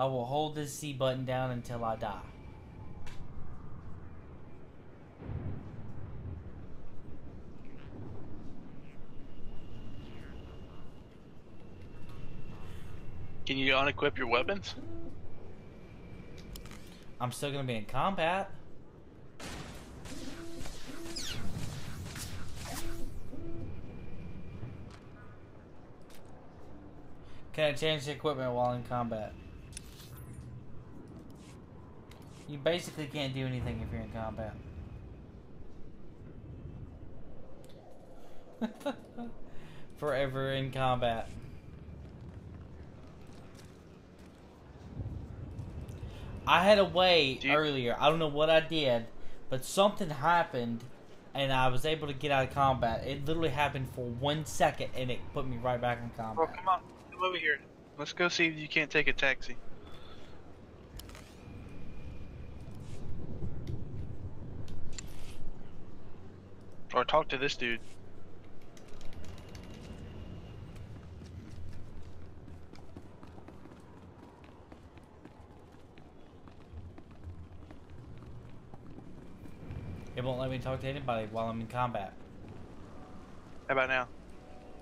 I will hold this C button down until I die. Can you unequip your weapons? I'm still gonna be in combat. Can I change the equipment while in combat? You basically can't do anything if you're in combat. Forever in combat. I had a way earlier. I don't know what I did, but something happened, and I was able to get out of combat. It literally happened for one second, and it put me right back in combat. Oh, come on. Come over here. Let's go see if you can't take a taxi. Or talk to this dude. It won't let me talk to anybody while I'm in combat. How about now?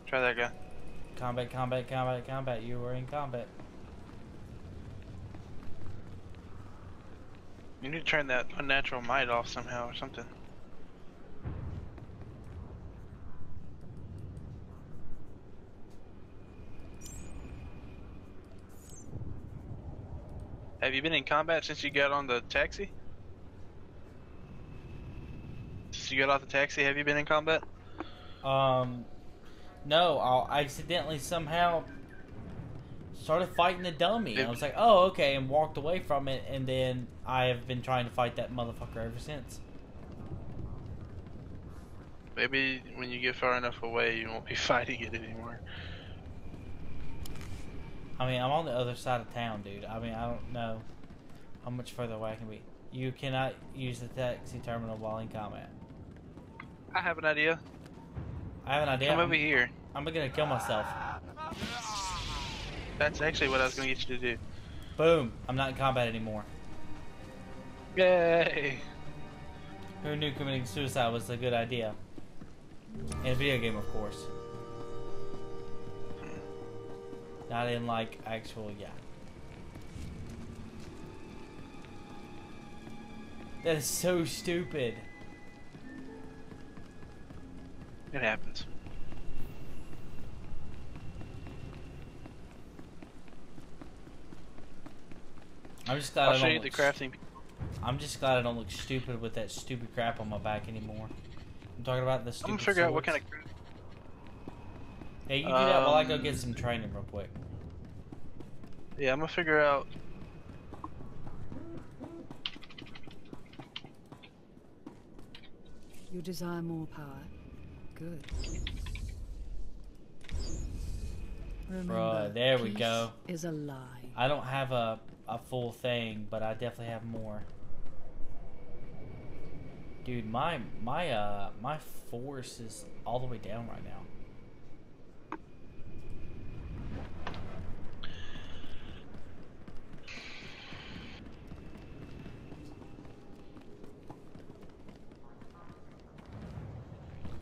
Try that guy. Combat, combat, combat, combat. You were in combat. You need to turn that unnatural might off somehow or something. Have you been in combat since you got on the taxi? Since you got off the taxi, have you been in combat? Um, no, I accidentally somehow started fighting the dummy. I was like, oh, okay, and walked away from it, and then I have been trying to fight that motherfucker ever since. Maybe when you get far enough away, you won't be fighting it anymore. I mean, I'm on the other side of town, dude. I mean, I don't know how much further away I can be. You cannot use the taxi terminal while in combat. I have an idea. I have an idea. Come I'm, over here. I'm gonna kill myself. That's actually what I was going to get you to do. Boom. I'm not in combat anymore. Yay! Who knew committing suicide was a good idea? In a video game, of course. Not in, like, actual, yeah. That is so stupid. It happens. I'm just glad I'll I show don't you the look crafting. I'm just glad I don't look stupid with that stupid crap on my back anymore. I'm talking about the stupid. I'm gonna figure out what kind of. Yeah, you do that while I go Um, get some training real quick. Yeah, I'm gonna figure out. You desire more power? Good. Remember, Bruh, there we peace go. Is a lie. I don't have a, a full thing, but I definitely have more. Dude, my my uh my force is all the way down right now.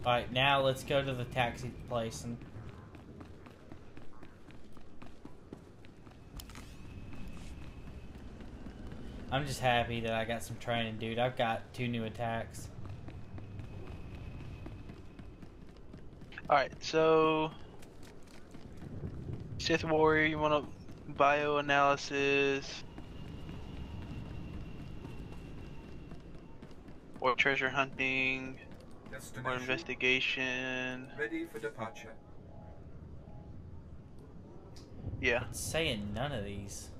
Alright, now let's go to the taxi place and I'm just happy that I got some training, dude. I've got two new attacks. Alright, so. Sith Warrior, you want to bioanalysis. Or treasure hunting. Or investigation. Ready for departure. Yeah. It's saying none of these.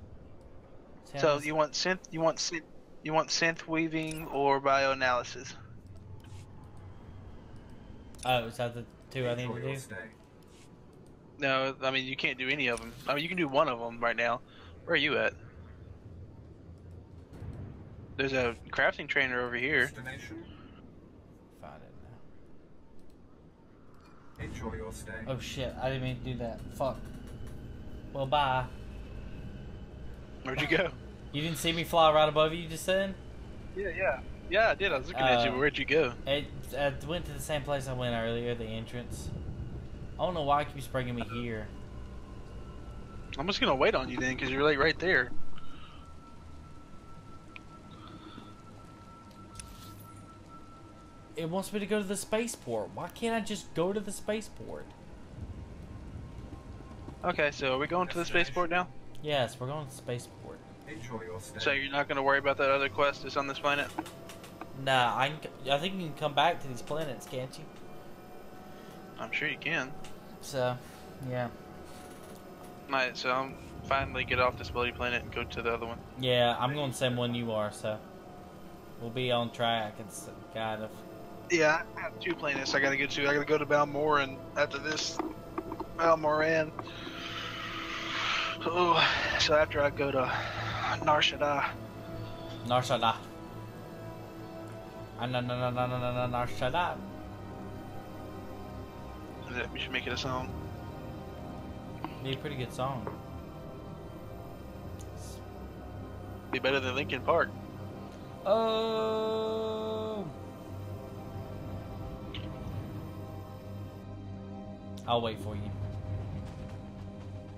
Saying So you want synth? You want synth? You want synth weaving or bioanalysis? Oh, is that the two I need Enjoy to your do? stay. No, I mean you can't do any of them. I mean you can do one of them right now. Where are you at? There's a crafting trainer over here. Destination. Find it now. Enjoy your stay. Oh shit, I didn't mean to do that. Fuck. Well, bye. Where'd you go? You didn't see me fly right above you just then? Yeah, yeah. Yeah, I did. I was looking at you. Uh, Where'd you go? It, I went to the same place I went earlier, the entrance. I don't know why it keeps bringing me here. I'm just gonna wait on you then, because you're like right there. It wants me to go to the spaceport. Why can't I just go to the spaceport? Okay, so are we going to the spaceport now? Yes, we're going to the spaceport. Enjoy your stay. So you're not gonna worry about that other quest that's on this planet? Nah, I, can, I think you can come back to these planets, can't you? I'm sure you can. So, yeah. Alright, so I'm finally get off this bloody planet and go to the other one. Yeah, I'm going the same one you are, so. We'll be on track. It's kind of. Yeah, I have two planets I gotta get to. I gotta go to Balmorra after this. Balmorra. Oh, so after I go to Nar Shaddaa. Narshada. Ah, Nar Shaddaa. Yeah, We should make it a song. Be a pretty good song. Be better than Linkin Park. Oh. I'll wait for you.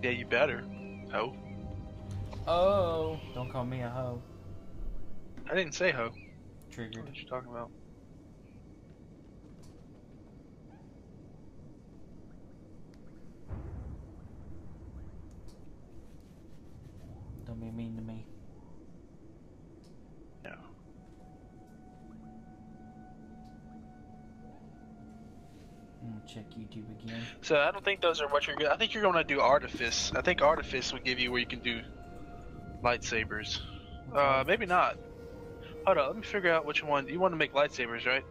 Yeah, you better. Ho. Oh. Don't call me a hoe. I didn't say ho. Triggered. What you talking about? Check YouTube again. So I don't think those are what you're. I think you're gonna do artifice. I think artifice would give you where you can do lightsabers. Uh, maybe not. Hold on, let me figure out which one. You want to make lightsabers, right?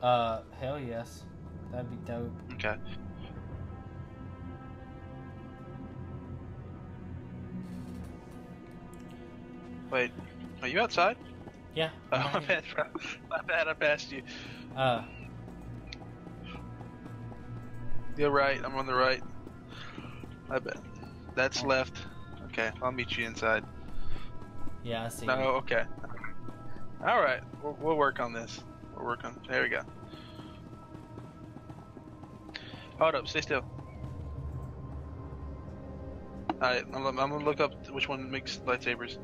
Uh, hell yes. That'd be dope. Okay. Wait, are you outside? Yeah. Oh, my bad, my bad, I passed you. Uh, You're right, I'm on the right. I bet. That's left. Okay, I'll meet you inside. yeah, I see. No, okay. Alright, we'll, we'll work on this. We'll work on. There we go. Hold up, stay still. Alright, I'm, I'm gonna look up which one makes lightsabers.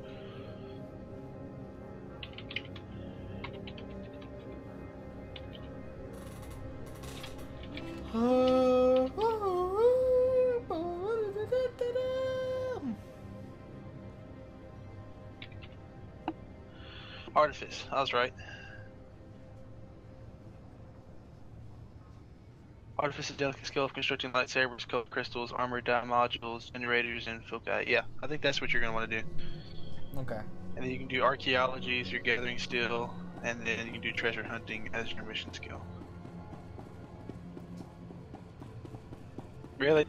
Oh. Artifice, I was right. Artifice is a delicate skill of constructing lightsabers, code crystals, armor dye modules, generators, and foci. Yeah, I think that's what you're gonna want to do. Okay. And then you can do archaeology as your gathering skill, and then you can do treasure hunting as your mission skill. Really?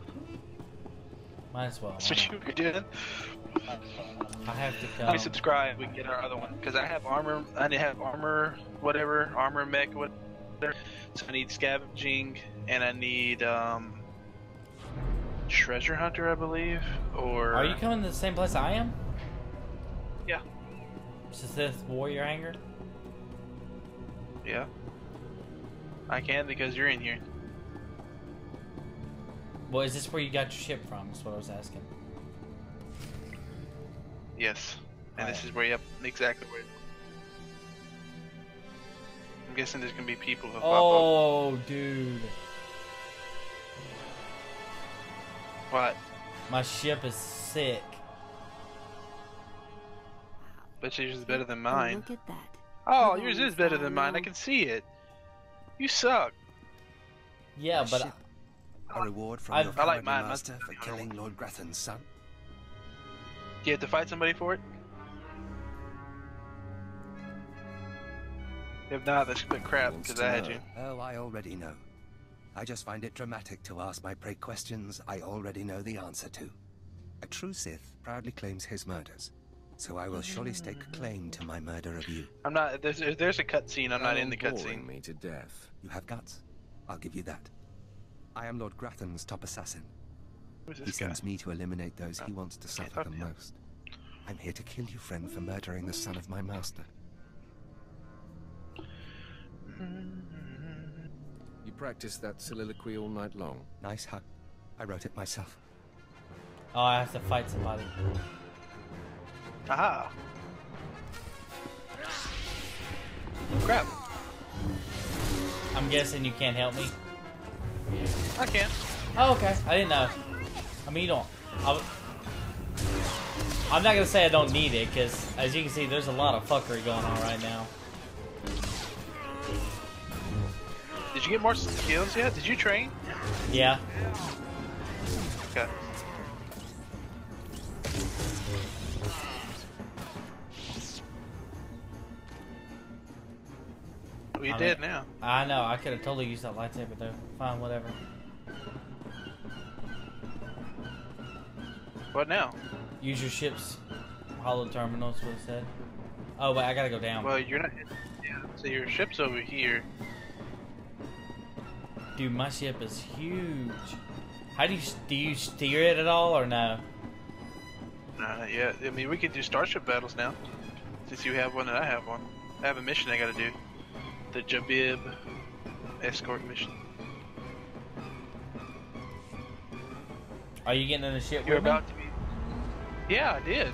Might as well. That's what you were doing? I have to Let me subscribe. We can get our other one because I have armor. I need to have armor, whatever, armor mech, whatever. So I need scavenging, and I need um, treasure hunter, I believe, or Are you coming to the same place I am? Yeah. Sith Warrior Hangar? yeah. I can because you're in here. Well, is this where you got your ship from? Is what I was asking. Yes. And this is where, yep, exactly where. I'm guessing there's gonna be people who pop up. Oh, dude. What? My ship is sick. Bet yours is better than mine. Look at that. Oh, yours is better than mine. I can see it. You suck. Yeah, A but ship. A reward from I- your I like mine. master for killing Lord Grathan's son? Do you have to fight somebody for it? If not, that's a bit crap because I had you. Oh, I already know. I just find it dramatic to ask my prey questions I already know the answer to. A true Sith proudly claims his murders, so I will surely stake claim to my murder of you. I'm not. There's there's a cutscene. I'm not in the boring cutscene. me to death. You have guts. I'll give you that. I am Lord Grathan's top assassin. Who's He this guy? sends me to eliminate those he wants to suffer the to him. most. I'm here to kill you, friend, for murdering the son of my master. You practiced that soliloquy all night long. Nice, huh? I wrote it myself. oh, I have to fight somebody. Aha. Crap. I'm guessing you can't help me. I can. Oh, okay. I didn't know. I mean, you don't. I, I'm not gonna say I don't need it, because as you can see, there's a lot of fuckery going on right now. Did you get more skills yet? Did you train? Yeah. Okay. We I did mean- now. I know. I could have totally used that lightsaber though. Fine, whatever. What now? Use your ship's holo terminals. What it said. Oh wait, I gotta go down. Well, you're not. Yeah. So your ship's over here. Dude, my ship is huge. How do you do you steer it at all or no? Uh, yeah. I mean, we could do starship battles now. Since you have one and I have one. I have a mission I gotta do. The Jabib escort mission. Are you getting in the ship You're with me? about to. Yeah, I did.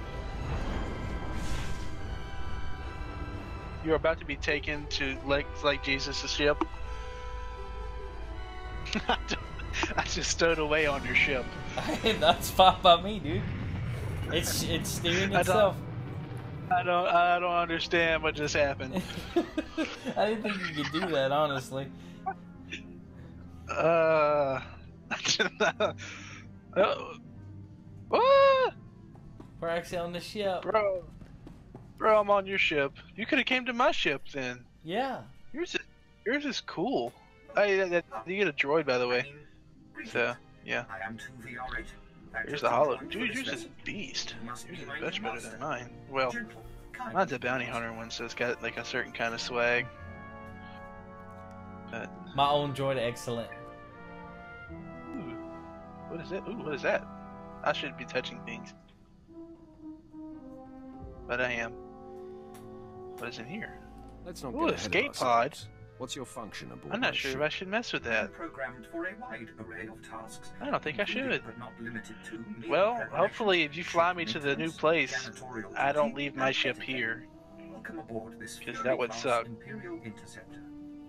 You're about to be taken to Legs like Jesus' ship. I just stowed away on your ship. That's fine by me, dude. It's it's steering I don't- itself. I don't. I don't understand what just happened. I didn't think you could do that, honestly. Uh. uh what? We're actually on the ship. Bro, bro, I'm on your ship. You could have came to my ship then. Yeah. Yours is Yours is cool. That, that, you get a droid, by the way. So, yeah. I am 2VR8. Here's the holo. Dude, yours is beast. Yours is much better than mine. Well, mine's a bounty hunter one, so it's got like a certain kind of swag. But My own droid, excellent. ooh, what is it? Ooh, what is that? I shouldn't be touching things, but I am. What is in here? Let's not Ooh, get ahead of escape pod. What's your function aboard I'm not sure if? I should mess with that. Programmed for a wide array of tasks. I don't think I should. but not limited to, Well, hopefully, if you fly me to the new place, I don't leave my and ship etiquette. here. Welcome aboard this 'Cause that Fury would suck. Imperial Interceptor.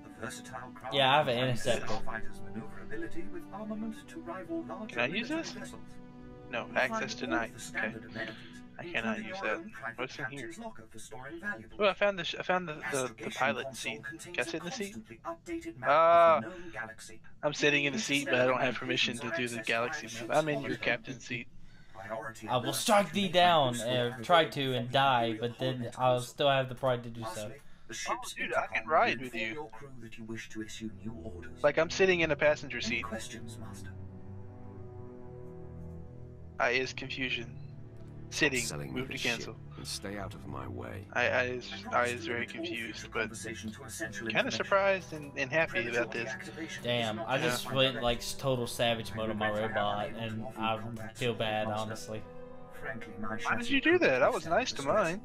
A versatile craft Yeah, I have an combines interceptor. fighters' maneuverability with armament to rival larger Can I use this? No, access denied. Okay. Standard amenities, I cannot use that. What's in here? captain's locker for storing valuables. Oh, I found the sh- I found the, the, the pilot seat. contains Can I a sit in the seat? constantly updated map Ah, of the known galaxy. I'm sitting in the seat, but I don't have permission to do the galaxy via map. I'm in your captain seat. I will strike thee down, uh, and try to, and die, but then I'll still have the pride to do so. Lastly, the ship's dude, I can ride with you. your crew that you wish to issue new orders. Like I'm sitting in a passenger seat. questions, Master? I is confusion. Sitting. Selling Move to cancel. And stay out of my way. I I is I is very confused, but kind of surprised and, and happy about this. Damn, I just went like total savage mode on my robot, and I feel bad, honestly. Frankly, Why did you do that? I was nice to mine.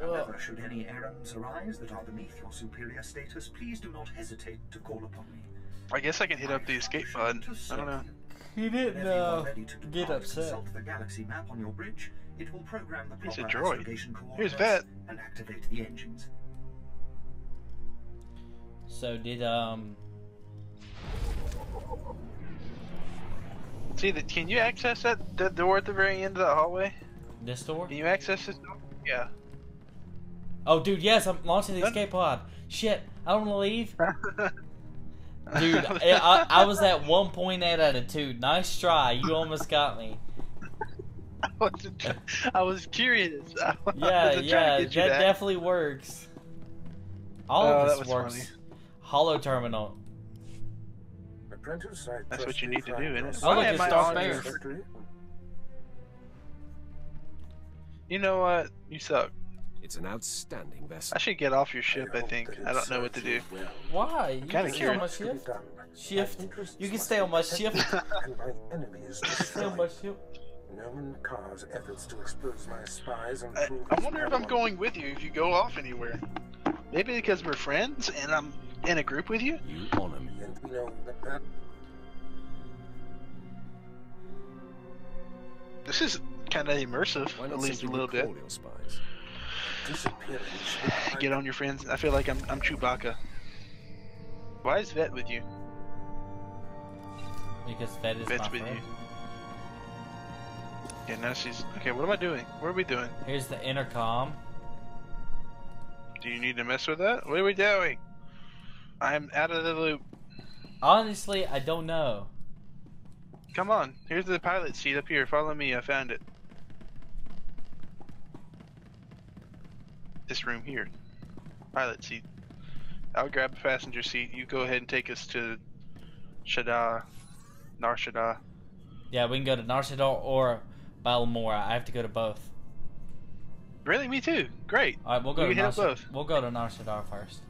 However, should any errands arise that are beneath your superior status, please do not hesitate to call upon me. I guess I can hit up the escape pod. I don't know. He didn't you are uh, ready to get upset. Consult the galaxy map on your bridge. It will program the He's proper droid. astrogation Here's coordinates Vette. and activate the engines. So did um. See that? Can you access that the door at the very end of the hallway? This door? Can you access this? door? Yeah. Oh, dude, yes, I'm launching the escape pod. Shit, I don't want to leave. Dude, I, I, I was at 1.8 attitude. Nice try. You almost got me. I wasn't. I was curious. I Yeah, wasn't trying to yeah, that that. definitely works. All Oh, of this works. funny. Holo terminal. Apprentice, That's what you need to do, isn't it? Oh, look, it's am I Darth Vader. You know what? You suck. It's an outstanding vessel. I should get off your ship. I hope think. I don't know what to do. well. Why? You Kinda can stay my curious. Shift. Shift. You can stay on my protected shift. and my enemies Stay on my destroyed. ship. Nomen Karr's efforts to expose my spies and I, I his wonder if I'm going with you if you go off anywhere. Maybe because we're friends and I'm in a group with you. You honor me. and we know that that This is kind of immersive, Why at least a little bit. your spies? Get on your friends. I feel like I'm I'm Chewbacca. Why is Vette with you? Because Vette is Vette's my with friend. you. Yeah, now she's okay. What am I doing? What are we doing? Here's the intercom. Do you need to mess with that? What are we doing? I'm out of the loop. Honestly, I don't know. Come on. Here's the pilot seat up here. Follow me. I found it. This room here. Pilot seat. I'll grab a passenger seat. You go ahead and take us to Shada. Nar Shaddaa. Yeah, we can go to Nar Shaddaa or Balmora. I have to go to both. Really? Me too. Great. All right, we'll go We to can Nar both. We'll go to Nar Shaddaa first.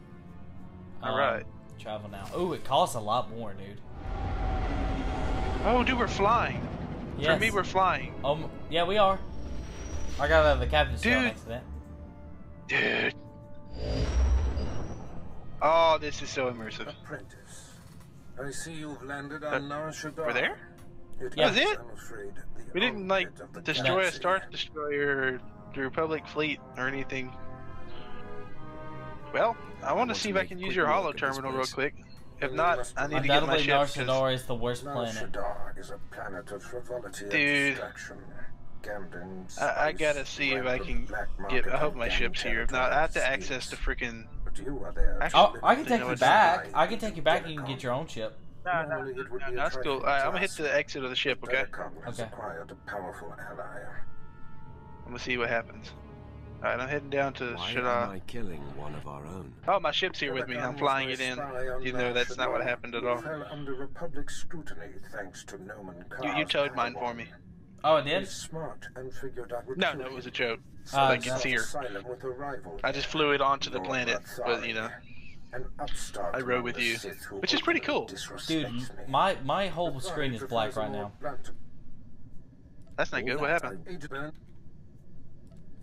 All Um, right. Travel now. Ooh, it costs a lot more, dude. Oh, dude, we're flying. Yes. For me, we're flying. Um, yeah, we are. I got out of the captain's chair on Dude. accident. Dude. Oh, this is so immersive. apprentice. I see you've landed Uh, on Nar Shaddaa. we're there? It Yeah. is, That's it? I'm afraid, We didn't like armpit of destroy a. Star Destroyer the Republic fleet or anything. Well, I want to see if I can use your look holo terminal real quick. If not, I need to get my Undoubtedly, Nar ship. 'cause- Shaddaa is the worst Nar planet. Is a planet of frivolity Dude. and distraction. I, I gotta see if I can get. I hope my ship's here. If not, I have to access the speaks. freaking. But you are there to Actually- Oh, I can take you back. I can take you back and you can get your own ship. No, no, Normally no, that's cool. trifling Alright, I'm gonna hit the exit of the ship. Okay. Okay. a powerful ally. I'm gonna see what happens. Alright, I'm heading down to Why should am I I killing one of our own? Oh my ship's here with me. I'm flying it in. Even though that's not what happened at all. Fell under Republic scrutiny thanks to Nomen You, you towed mine for me. Oh, it He's did? smart and figured I would No, no, it was a joke. So Ah, I can sought see her. asylum with a rival, I just flew it onto the planet, but you know, an upstart I rode with you, which is pretty cool. Dude, me. my my whole screen is black right now. that's not good. What happened?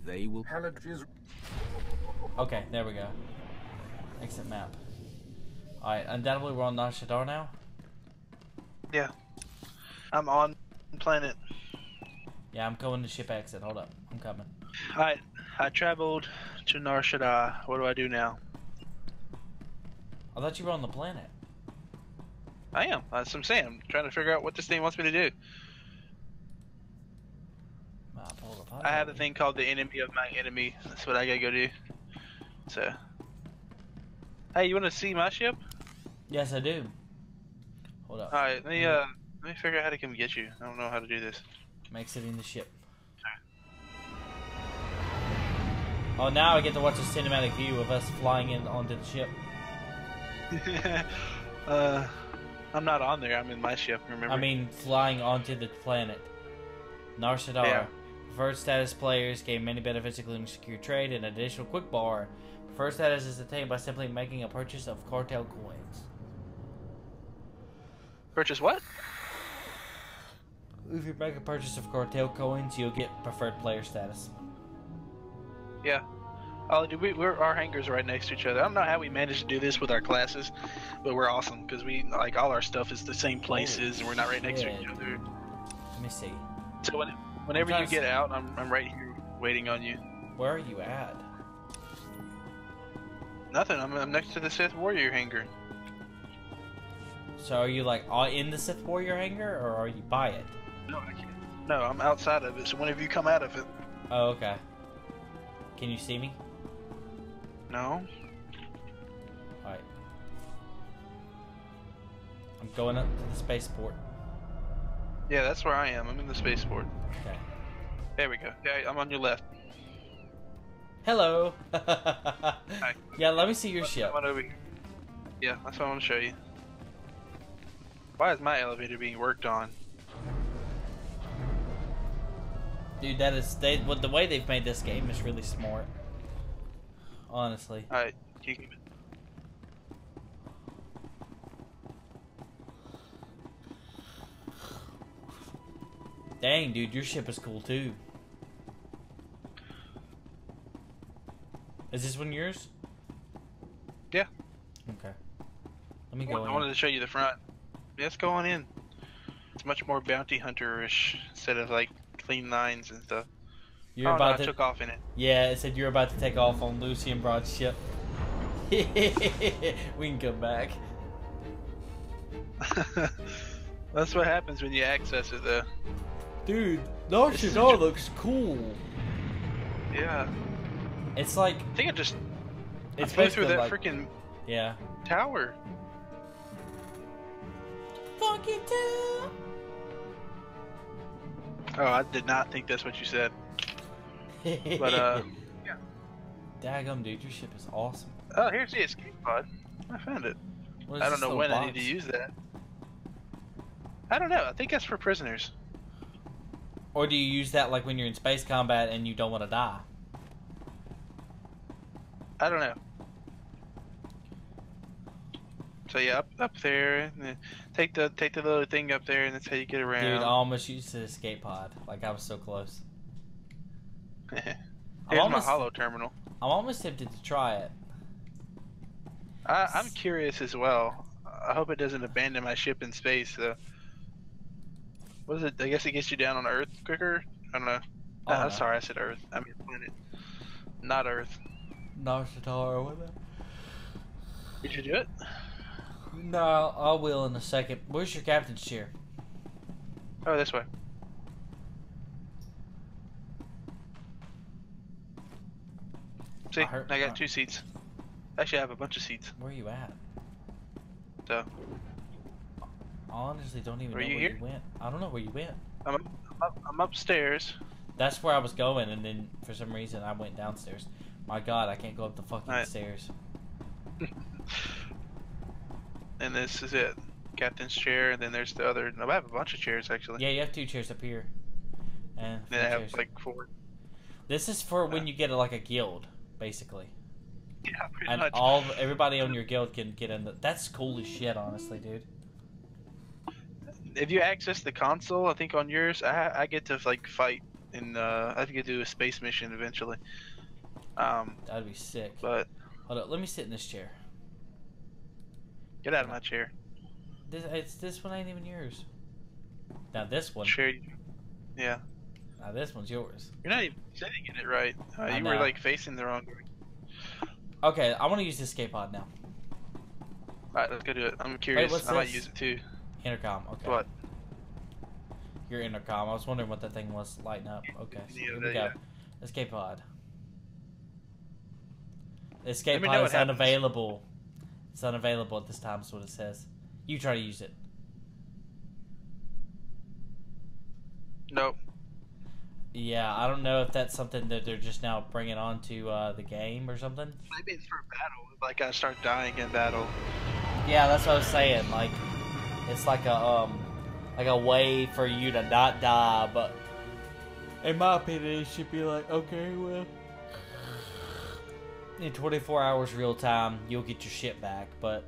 They will. Okay, there we go. Exit map. Alright, undoubtedly we're on Nar Shaddaa now. Yeah, I'm on planet. Yeah, I'm going to ship exit. Hold up. I'm coming. Alright, I traveled to Nar Shaddaa. What do I do now? I thought you were on the planet. I am. That's what I'm saying. I'm trying to figure out what this thing wants me to do. I have a thing called the enemy of my enemy. That's what I gotta go do. So, hey, you want to see my ship? Yes, I do. Hold up. All right, let me uh, let me figure out how to come get you. I don't know how to do this. I'm exiting the ship. Oh, now I get to watch a cinematic view of us flying in onto the ship. uh, I'm not on there. I'm in my ship. Remember? I mean, flying onto the planet. Nar Shaddaa. Yeah. Preferred status players gain many benefits, including secure trade and additional quick bar. Preferred status is attained by simply making a purchase of cartel coins. purchase what? If you make a purchase of cartel coins, you'll get preferred player status. Yeah. Oh, dude, we, we're our hangars are right next to each other. I don't know how we managed to do this with our classes, but we're awesome because we like all our stuff is the same oh, places and we're not right next to each other. Let me see. So when, whenever you get out, I'm I'm right here waiting on you. Where are you at? Nothing. I'm, I'm next to the Sith Warrior hangar. So are you like all in the Sith Warrior hangar, or are you by it? No, I can't. No, I'm outside of it. So whenever you come out of it, Oh, okay. Can you see me? No. Alright. I'm going up to the spaceport. Yeah, that's where I am. I'm in the spaceport. Okay. There we go. Yeah, I'm on your left. Hello. Hi. yeah, let me see your ship. Come on over here. Yeah, that's what I want to show you. Why is my elevator being worked on? Dude, that is they. What the way they've made this game is really smart. Honestly. Alright, you keep it. Dang, dude, your ship is cool too. Is this one yours? Yeah. Okay. Let me I go in. wanted to show you the front. Let's go on in. It's much more bounty hunter-ish instead of like clean lines and stuff. You're oh, about no, I to. took off in it. Yeah, it said you're about to take off on Lucy and Broad's ship. we can come back. That's what happens when you access it, though. Dude, This is looks cool. Yeah. It's like I think I just it's I flew through that like, freaking yeah. tower. Oh, I did not think that's what you said. But uh, yeah. Daggum, dude, your ship is awesome. oh, here's the escape pod. I found it. I don't know little when I need to use that. I don't know. I think that's for prisoners. Or do you use that like when you're in space combat and you don't want to die? I don't know. So yeah, up up there, and then take the take the little thing up there, and that's how you get around. Dude, I almost used the escape pod. Like I was so close. Here's almost- my holo terminal. I'm almost tempted to try it. I, I'm curious as well. I hope it doesn't abandon my ship in space. Though. What is it? I guess it gets you down on Earth quicker. I don't know. Oh, Uh, no. sorry, I said Earth. I mean planet, not Earth. Or whatever. Did you do it? No, I will in a second. Where's your captain's chair? Oh, this way. See, I heard- I uh, got two seats. Actually, I have a bunch of seats. Where are you at? So honestly don't even know you where here? you went. I don't know where you went. I'm I'm, up, I'm upstairs. That's where I was going, and then for some reason I went downstairs. My God, I can't go up the fucking Alright. stairs. And this is it. Captain's chair, and then there's the other. No, I have a bunch of chairs actually. Yeah, you have two chairs up here. And Then I have chairs. like four. This is for when you get a, like a guild, basically. Yeah, pretty And much. all everybody on your guild can get in. The, that's cool as shit, honestly, dude. if you access the console, I think on yours, I, I get to like fight and uh, I get to do a space mission eventually. Um, That'd be sick. but Hold up, let me sit in this chair. get out of my chair. This it's this one ain't even yours. Now this one. Chair. Yeah, Now this one's yours. you're not even sitting in it right. Uh, you were like facing the wrong. way. Okay, I want to use the escape pod now. Alright, let's go do it. I'm curious. what's I might this? use it too. Intercom. Okay. What? Your intercom. I was wondering what that thing was lighting up. Okay, so Yeah, here there we go. you Escape pod. The escape know pod is happens. unavailable. It's unavailable at this time. Is what it says. You try to use it. Nope. Yeah, I don't know if that's something that they're just now bringing onto uh, the game or something. Maybe it's for battle. Like I start dying in battle. Yeah, that's what I was saying. Like, it's like a um, like a way for you to not die. But in my opinion, it should be like, okay, well, in 24 hours real time, you'll get your shit back. But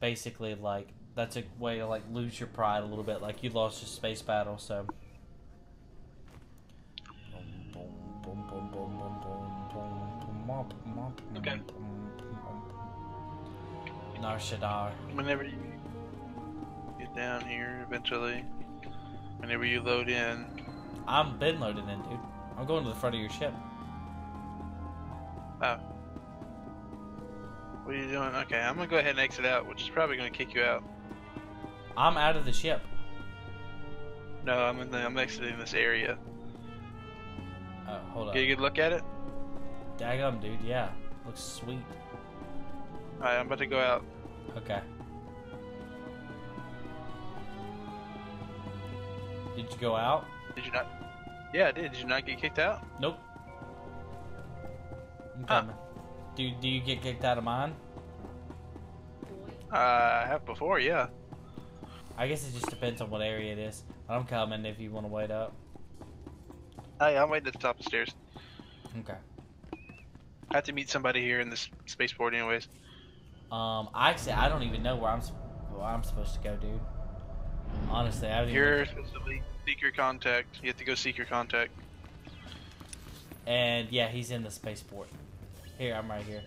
basically, like, that's a way to like lose your pride a little bit. Like you lost your space battle, so. Okay. Nar Shaddaa. Whenever you get down here, eventually, whenever you load in, I'm been loading in, dude. I'm going to the front of your ship. oh. What are you doing? Okay, I'm gonna go ahead and exit out, which is probably gonna kick you out. I'm out of the ship. No, I'm in the, I'm exiting this area. Oh, hold on. Get a good look at it. Daggum, dude. Yeah, looks sweet. Alright, I'm about to go out. Okay. Did you go out? Did you not? Yeah, I did. Did you not get kicked out? Nope. I'm coming. Do do you get kicked out of mine? Uh, I have before, yeah. I guess it just depends on what area it is. But I'm coming if you want to wait up. Hey, I'm waiting at the top of the stairs. Okay. I have to meet somebody here in this spaceport, anyways. Um, I actually, I don't even know where I'm where I'm supposed to go, dude. Honestly, I even. You're supposed to seek your contact. You have to go seek your contact. And yeah, he's in the spaceport. Here, I'm right here.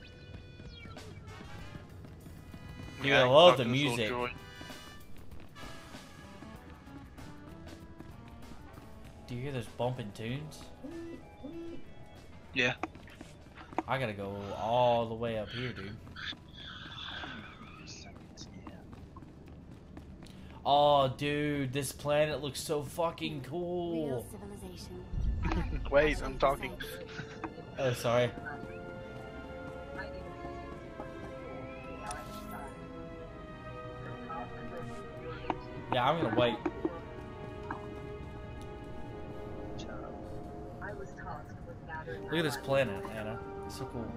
Dude, Yeah, I love the music. Do you hear those bumping tunes? Yeah. I gotta go all the way up here, dude. Oh, dude, this planet looks so fucking cool. Wait, I'm talking. Oh, sorry. Yeah, I'm gonna wait. Look at this planet, Anna. It's so cool.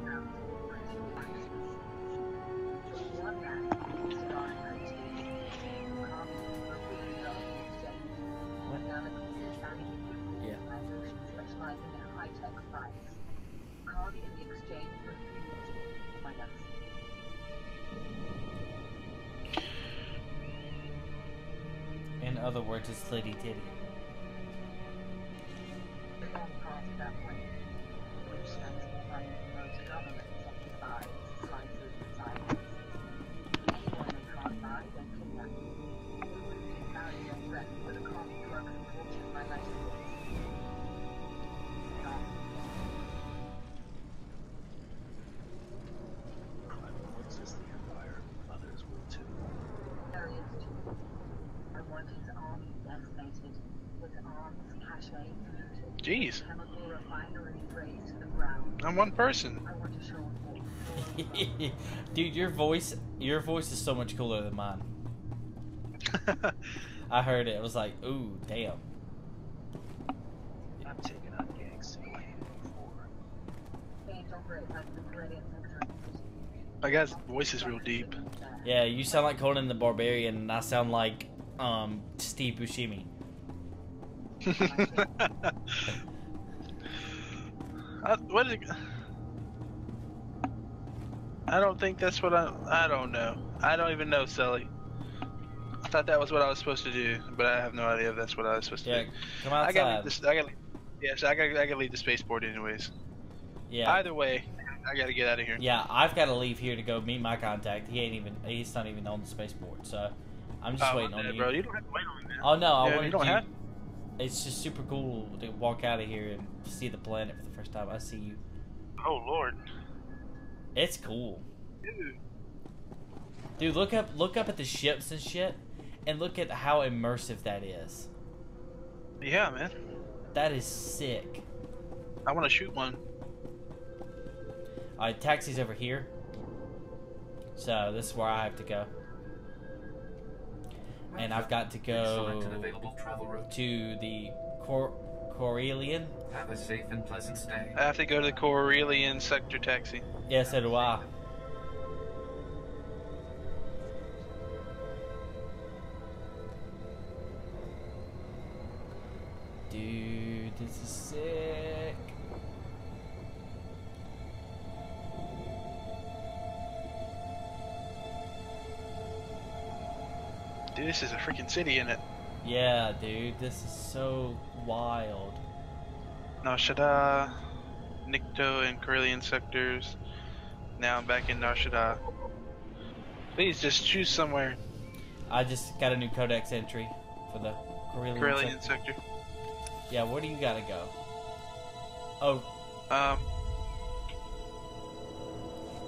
Yeah. In other words, it's Lady Titty. I'm one person. Dude, your voice your voice is so much cooler than mine. I heard it. It was like, ooh, damn. I guess My guy's voice is real deep. Yeah, you sound like Conan the Barbarian, and I sound like um, Steve Buscemi. I, what is it? I don't think that's what I. I don't know. I don't even know, Sully. I thought that was what I was supposed to do, but I have no idea if that's what I was supposed to Yeah, do. come I gotta leave this. I gotta. Yes, I gotta. I gotta leave the spaceport anyways. Yeah. Either way, I gotta get out of here. Yeah, I've got to leave here to go meet my contact. He ain't even. He's not even on the spaceport, so I'm just Oh, waiting on you. bro. You don't have to wait on me. Oh no, I wanted you don't you. have- It's just super cool to walk out of here and see the planet for the first time. I see you. Oh lord. It's cool. Dude. Dude, look up look up at the ships and shit, and look at how immersive that is. Yeah, man. That is sick. I want to shoot one. Alright, taxi's over here. So this is where I have to go. And I've got to go Select an available travel route. to the Cor- Corellian. Have a safe and pleasant stay. I have to go to the Corellian sector taxi. Yeah, so do I. Dude, this is sick. Dude, this is a freaking city, isn't it? Yeah, dude, this is so wild. Nar Shaddaa, Nikto, and Corellian sectors. Now I'm back in Nar Shaddaa. Please just choose somewhere. I just got a new codex entry for the Corellian. Corellian sec- sector. yeah, where do you gotta go? Oh, Um,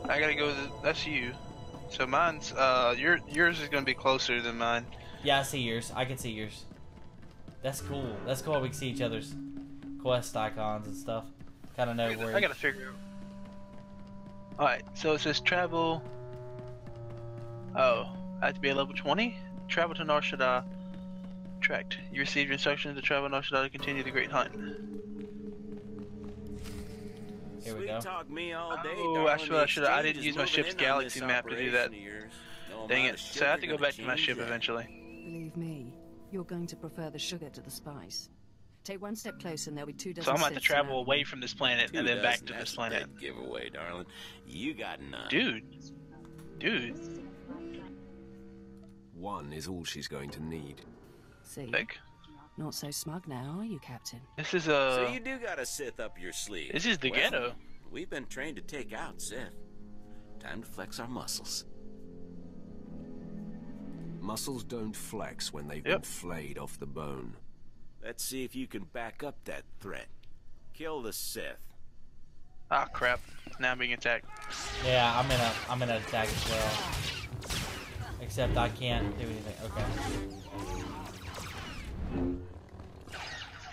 I gotta go. To, that's you. So mine's uh, your yours is gonna be closer than mine. yeah, I see yours. I can see yours. That's cool. That's cool. We can see each other's quest icons and stuff. Kind of know where. I gotta figure. out. All right. So it says travel. Oh, I have to be at level 20. Travel to Nar Shaddaa. Tracked. You received instructions to travel to Nar Shaddaa to continue the Great Hunt. Here we go. Talk me all day, Oh, darling. that's what I The should. I didn't use my ship's galaxy map to do that. operation of yours. No Dang it. So I have to go back to my ship that. eventually. Believe me, you're going to prefer the sugar to the spice. Take one step closer and there'll be two dozen So I'm gonna have to Siths travel around away from this planet and then back to this planet. dead giveaway, darling. You got none. Dude. Dude. One is all she's going to need. See? Like, Not so smug now, are you, Captain? this is a. So you do got a Sith up your sleeve. This is the Well, ghetto. We've been trained to take out Sith. Time to flex our muscles. Muscles don't flex when they've Yep. been flayed off the bone. Let's see if you can back up that threat. Kill the Sith. Ah, crap. Now I'm being attacked. Yeah, I'm in a I'm in an attack as well. Except I can't do anything. Okay.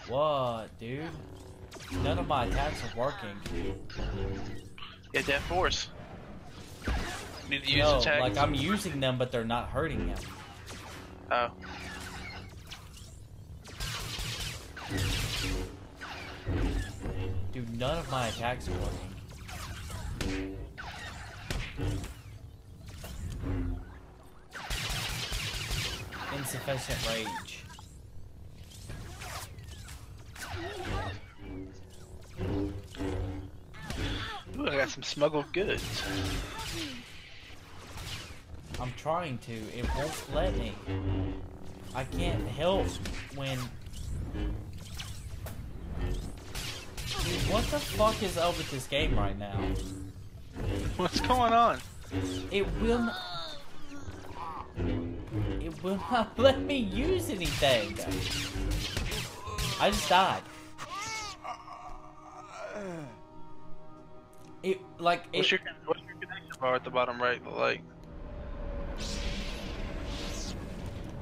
What, dude? None of my attacks are working. Get that force. Need to use no, attack. like I'm using them, but they're not hurting him. Oh. Dude, none of my attacks are working. Insufficient rage. Ooh, I got some smuggled goods. I'm trying to. It won't let me. I can't help when. Dude, what the fuck is up with this game right now? What's going on? It will not. It will not let me use anything. I just died. It like What's it, your what's your connection bar at the bottom right like?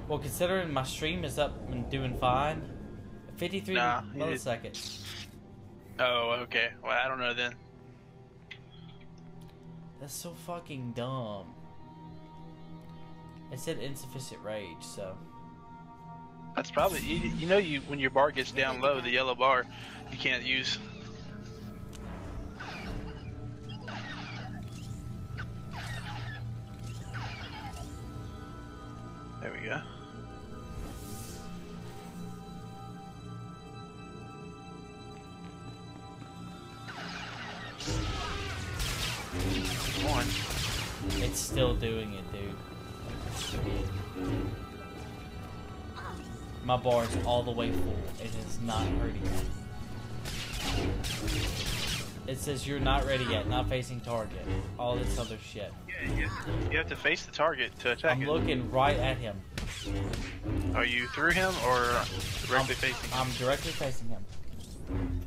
Well, considering my stream is up and doing fine, 53 Nah, milliseconds. Oh, okay. Well, I don't know then. That's so fucking dumb. It said insufficient rage, so That's probably you, you know you when your bar gets down low, the yellow bar, you can't use. We go. One. It's still doing it, dude. My bar is all the way full. It is not hurting me. It says you're not ready yet, not facing target. All this other shit. Yeah, you, you have to face the target to attack I'm it. looking right at him. Are you through him or directly facing him? I'm directly facing him.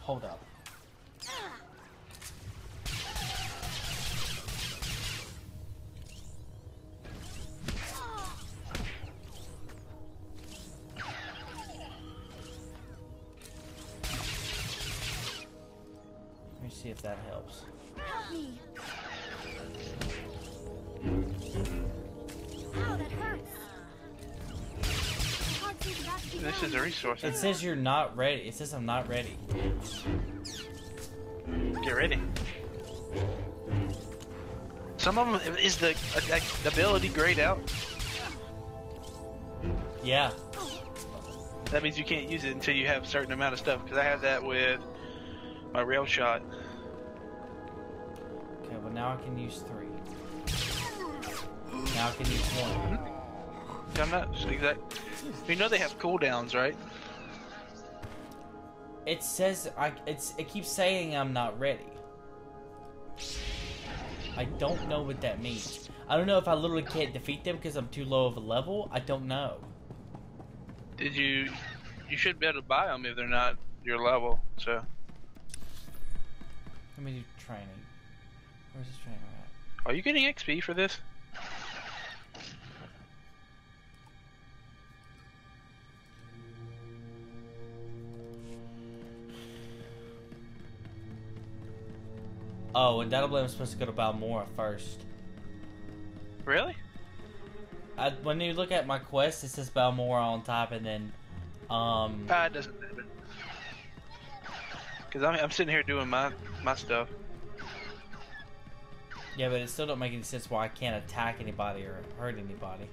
Hold up. About to be This is a resource. It says you're not ready. It says I'm not ready. Get ready. Some of them is the uh, ability grayed out. Yeah. That means you can't use it until you have a certain amount of stuff. Because I have that with my rail shot. Okay, well now I can use three. Now I can use one. I'm not just exact. You know they have cooldowns, right? It says I. It's. It keeps saying I'm not ready. I don't know what that means. I don't know if I literally can't defeat them because I'm too low of a level. I don't know. Did you? You should be able to buy them if they're not your level. So Let me do training. Where's this training at? are you getting XP for this? Oh, and that'll I'm supposed to go to Balmorra first. Really? I, when you look at my quest, it says Balmorra on top, and then, um, Ah, it doesn't. Because I'm, I'm sitting here doing my my stuff. yeah, but it still don't make any sense why I can't attack anybody or hurt anybody.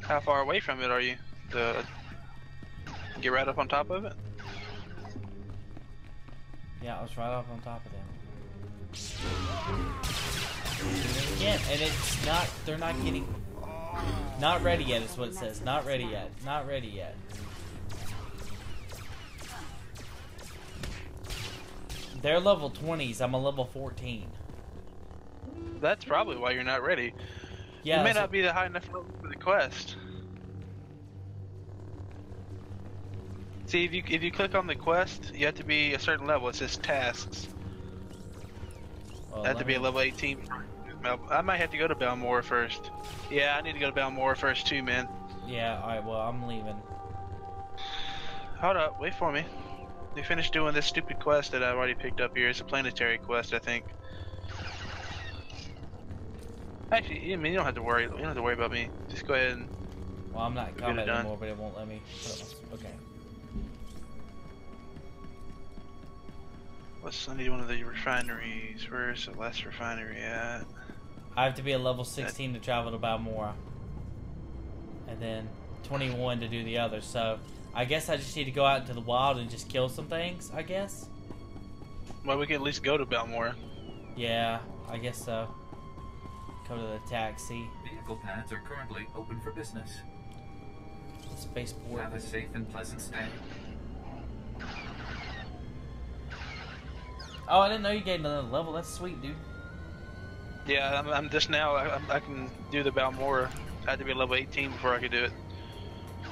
How far away from it are you? To get right up on top of it? Yeah, I was right up on top of them. Again, and it's not. They're not getting. Not ready yet is what it says. Not ready yet. Not ready yet. They're level 20s. I'm a level 14. That's probably why you're not ready. Yeah, you may not be the high enough level for the quest. See, if you if you click on the quest, you have to be a certain level. It says tasks. Well, have to be a level 18. I might have to go to Balmorra first. Yeah, I need to go to Balmorra first too, man. Yeah, alright, well, I'm leaving. Hold up, wait for me. We finished doing this stupid quest that I've already picked up here. It's a planetary quest, I think. Actually, I mean, you don't have to worry. You don't have to worry about me. Just go ahead and. Well, I'm not in We'll it combat anymore, but it won't let me. Let's I need one of the refineries. Where's the last refinery at? I have to be a level 16 to travel to Balmorra. And then 21 to do the other. So I guess I just need to go out into the wild and just kill some things, I guess. Well, we can at least go to Balmorra. Yeah, I guess so. Go to the taxi. Vehicle paths are currently open for business. Spaceport. Have a safe and pleasant stay. Oh, I didn't know you gained another level. That's sweet, dude. Yeah, I'm, I'm just now. I, I'm- I can do the Balmorra. I had to be level 18 before I could do it.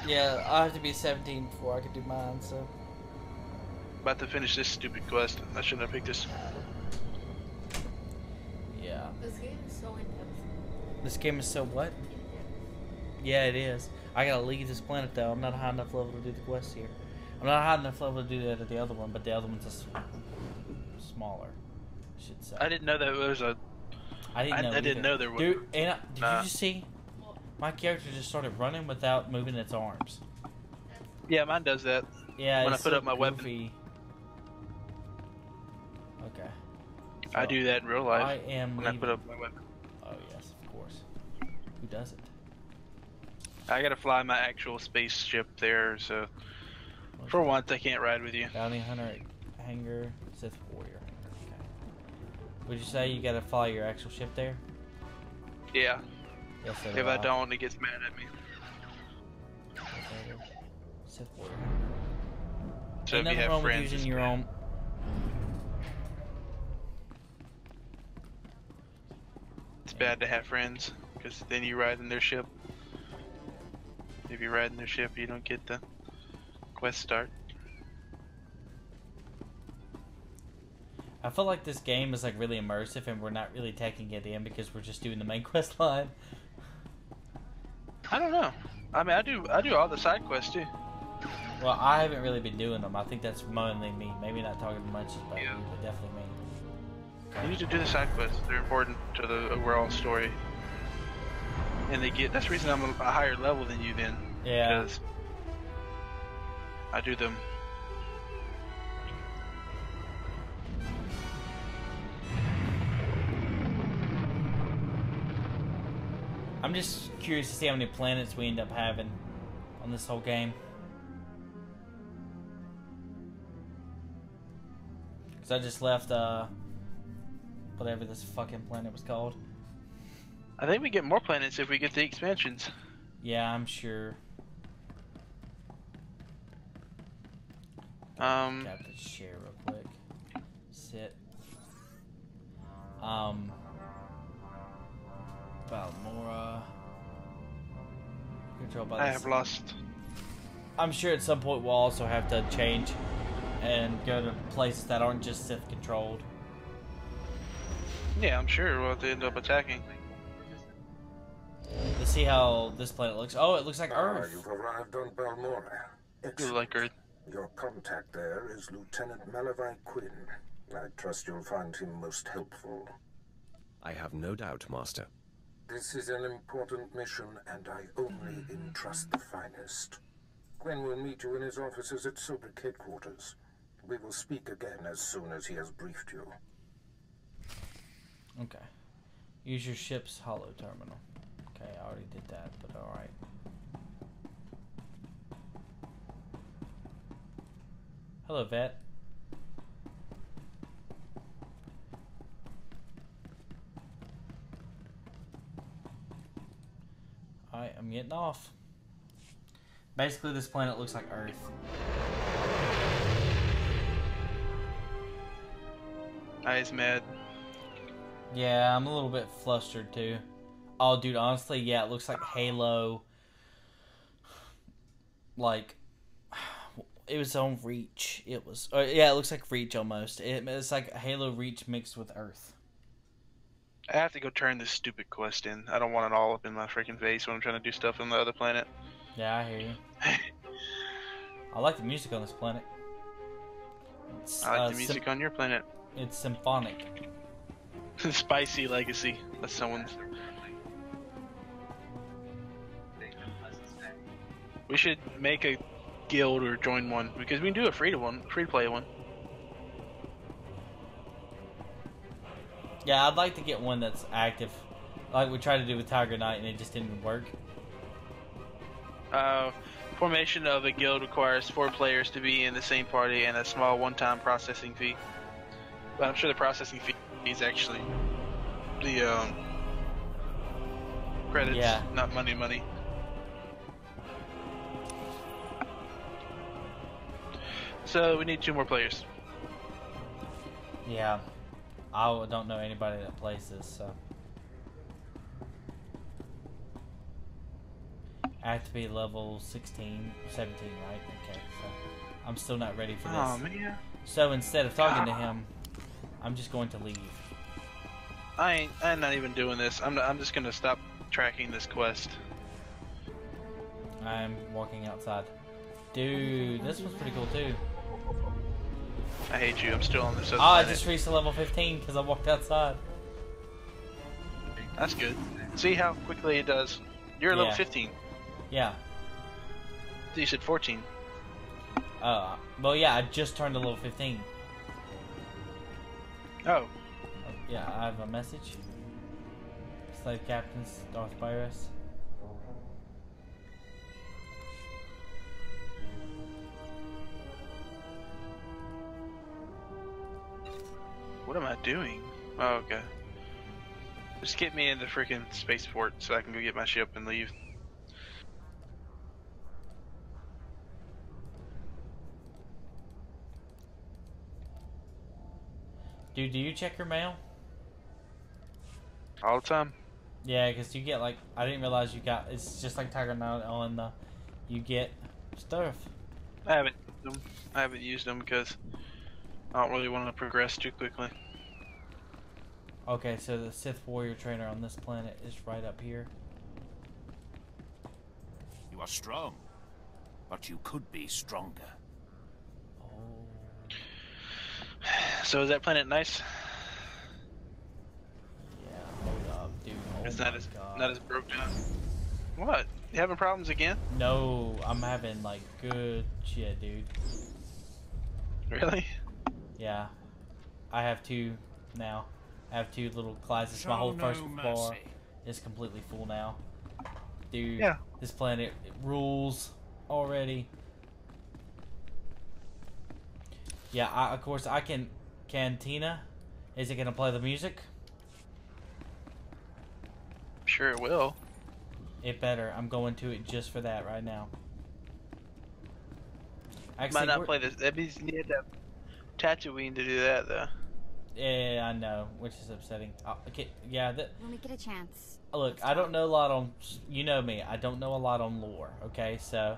Yeah, I have to be 17 before I could do mine, so. About to finish this stupid quest. I shouldn't have picked this. Yeah. This game is so in-depth. This game is so what? Yeah, it is. I gotta leave this planet though. I'm not high enough level to do the quest here. I'm not high enough level to do that at the other one, but the other one's a s- smaller. I should say. I didn't know that was a. I didn't know. I didn't know there was- Dude, and I, did Nah. you just see? My character just started running without moving its arms. Yeah, mine does that. Yeah, When I put so up my weapon. goofy. Okay. I do that in real life. I am when I put up my weapon. Oh yes, of course. Who doesn't? I gotta fly my actual spaceship there, so for once I can't ride with you. Bounty hunter hangar, Sith warrior. Okay. Would you say you gotta fly your actual ship there? Yeah. Yes, If I don't, it gets mad at me. Sith warrior. So Ain't if nothing you have wrong with friends, using your own. it's bad to have friends because then you ride in their ship. If you ride in their ship, you don't get the quest start. I feel like this game is like really immersive, and we're not really taking it in because we're just doing the main quest line. I don't know. I mean, I do I do all the side quests too. Well, I haven't really been doing them. I think that's mainly me. Maybe not talking much about you, but definitely me. You need to do the side quests. They're important to the overall story. And they get that's the reason I'm a, a higher level than you then. Yeah. Because I do them. I'm just curious to see how many planets we end up having on this whole game. Because I just left, uh, whatever this fucking planet was called. I think we get more planets if we get the expansions. Yeah, I'm sure. Um, Got to share real quick. Sit. Um. Balmorra. Control by I the have lost. I'm sure at some point we'll also have to change and go to places that aren't just Sith controlled. Yeah, I'm sure we'll have to end up attacking. To see how this planet looks. Oh, it looks like Ah, Earth. you've arrived on Balmorra. You like Earth. Your contact there is Lieutenant Malavai Quinn. I trust you'll find him most helpful. I have no doubt, Master. This is an important mission, and I only entrust the finest. Quinn will meet you in his offices at Sobrik headquarters. We will speak again as soon as he has briefed you. Okay. Use your ship's holo terminal. Okay, I already did that, but alright. Hello, Vette. Alright, I'm getting off. Basically, this planet looks like Earth. I's mad. Yeah, I'm a little bit flustered too. Oh, dude, honestly, yeah, it looks like Halo. Like, it was on Reach. It was, uh, yeah, it looks like Reach almost. It, it's like Halo Reach mixed with Earth. I have to go turn this stupid quest in. I don't want it all up in my freaking face when I'm trying to do stuff on the other planet. Yeah, I hear you. I like the music on this planet. It's, I like uh, the music on your planet. It's symphonic. Spicy Legacy. That's someone's. We should make a guild or join one because we can do a free to one, free to play one. Yeah, I'd like to get one that's active, like we tried to do with Tiger Knight, and it just didn't work. Uh, formation of a guild requires four players to be in the same party and a small one-time processing fee. But I'm sure the processing fee is actually the um, credits, Yeah. not money, money. So we need two more players. Yeah, I don't know anybody that plays this, so. I have to be level 16, 17, right? Okay, so I'm still not ready for this. Oh, man. So instead of talking to him, I'm just going to leave. I ain't. I'm not even doing this. I'm. I'm just gonna stop tracking this quest. I'm walking outside. Dude, this one's pretty cool too. I hate you. I'm still on this other Oh, I just reached the level 15 because I walked outside. That's good. See how quickly it does. You're level 15. Yeah. You said 14. Uh, well, yeah, I just turned to level 15. Oh. Yeah, I have a message. Slave captains, Darth Baras. What am I doing? Oh, okay. Just get me in the freaking spaceport so I can go get my ship and leave. Dude, do you check your mail? All the time. Yeah, because you get like I didn't realize you got. It's just like Tiger Now on the, you get stuff. I haven't used them. I haven't used them because I don't really want to progress too quickly. Okay, so the Sith warrior trainer on this planet is right up here. You are strong, but you could be stronger. Oh. So is that planet nice? Yeah, hold up, dude. Oh it's not as God. not as broke down. What? You having problems again? No, I'm having like good shit, dude. Really? Yeah, I have two now. I have two little classes. My whole no first bar is completely full now. Dude, Yeah. this planet rules already. Yeah, I, of course I can. Cantina, is it gonna play the music? Sure it will. It better. I'm going to it just for that right now. Actually, Might not play this. That means you need to have Tatooine to do that though. Yeah, I know, which is upsetting. Uh, okay, yeah, that, When we get a chance. Look, I don't know a lot on. You know me. I don't know a lot on lore. Okay, so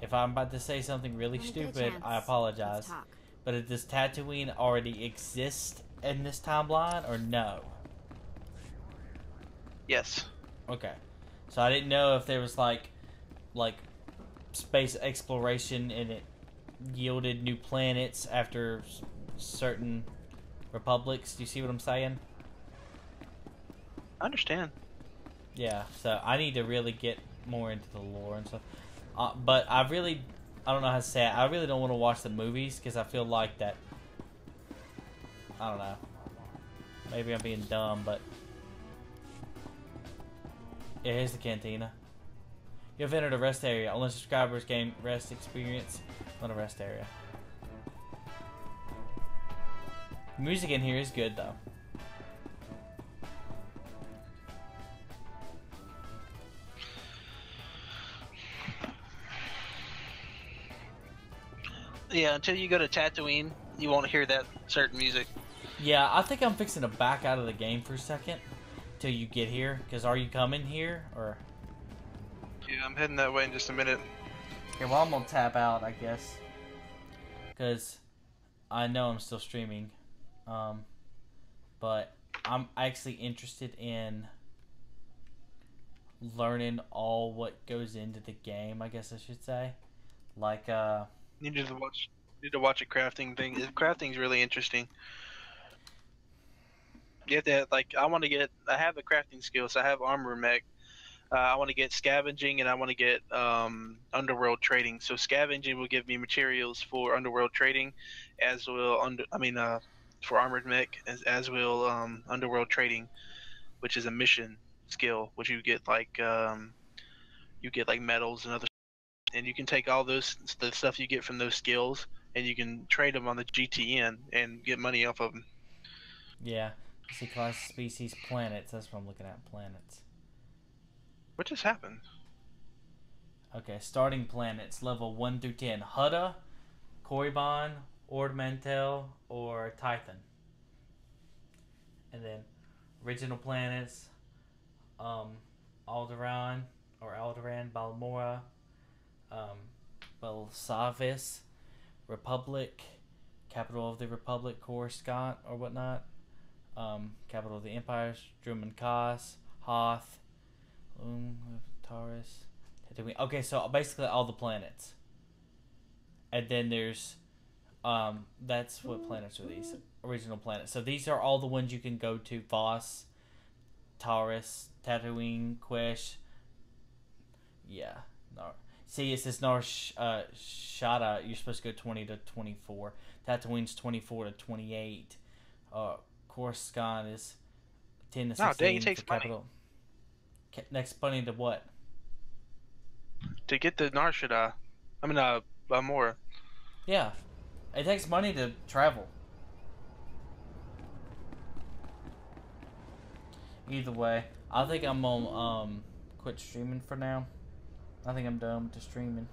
if I'm about to say something really When we get a stupid, I apologize. let's talk. But does Tatooine already exist in this timeline, or no? Yes. Okay, so I didn't know if there was like, like, space exploration in it yielded new planets after s- certain republics. Do you see what I'm saying? I understand. Yeah, so I need to really get more into the lore and stuff. Uh, but I really, I don't know how to say it. I really don't want to watch the movies because I feel like that. I don't know. Maybe I'm being dumb, but yeah, here's the cantina. You have entered a rest area. Only subscribers gain rest experience on a rest area. Music in here is good though. Yeah, until you go to Tatooine, you won't hear that certain music. Yeah, I think I'm fixing to back out of the game for a second till you get here. Because are you coming here or? Yeah, I'm heading that way in just a minute. Well I'm gonna tap out, I guess. Because I know I'm still streaming, um, but I'm actually interested in learning all what goes into the game. I guess I should say, like uh. You need to watch. Need to watch a crafting thing. Crafting's really interesting. You have to have, like. I want to get. I have the crafting skills. I have armor mech. Uh, I want to get scavenging and I want to get um, underworld trading. So scavenging will give me materials for underworld trading, as will under. I mean, uh, for armored mech, as as will um, underworld trading, which is a mission skill, which you get like um, you get like metals and other and you can take all those the stuff you get from those skills and you can trade them on the GTN and get money off of them. Yeah, see class, species, planets. That's what I'm looking at. Planets. What just happened? Okay, starting planets level one through ten: Hutta, Korriban, Ord Mantell, or Tython. And then original planets: um, Alderaan or Alderaan, Balmorra, um, Belsavis, Republic, capital of the Republic, Coruscant or whatnot, um, capital of the Empire, Dromund Kaas, Hoth, um, Taris, Tatooine. Okay, so basically all the planets. And then there's, um, that's what planets are these original planets. So these are all the ones you can go to: Voss, Taurus, Tatooine, Quesh. Yeah, Nar- See, it says Nar uh, Shada. You're supposed to go 20 to 24. Tatooine's 24 to 28. Uh, Coruscant is ten to No, sixteen dang, it takes for capital. Next money to what? To get the Nar Shaddaa. I mean, uh, uh more. Yeah, it takes money to travel. Either way, I think I'm gonna um quit streaming for now. I think I'm done with the streaming.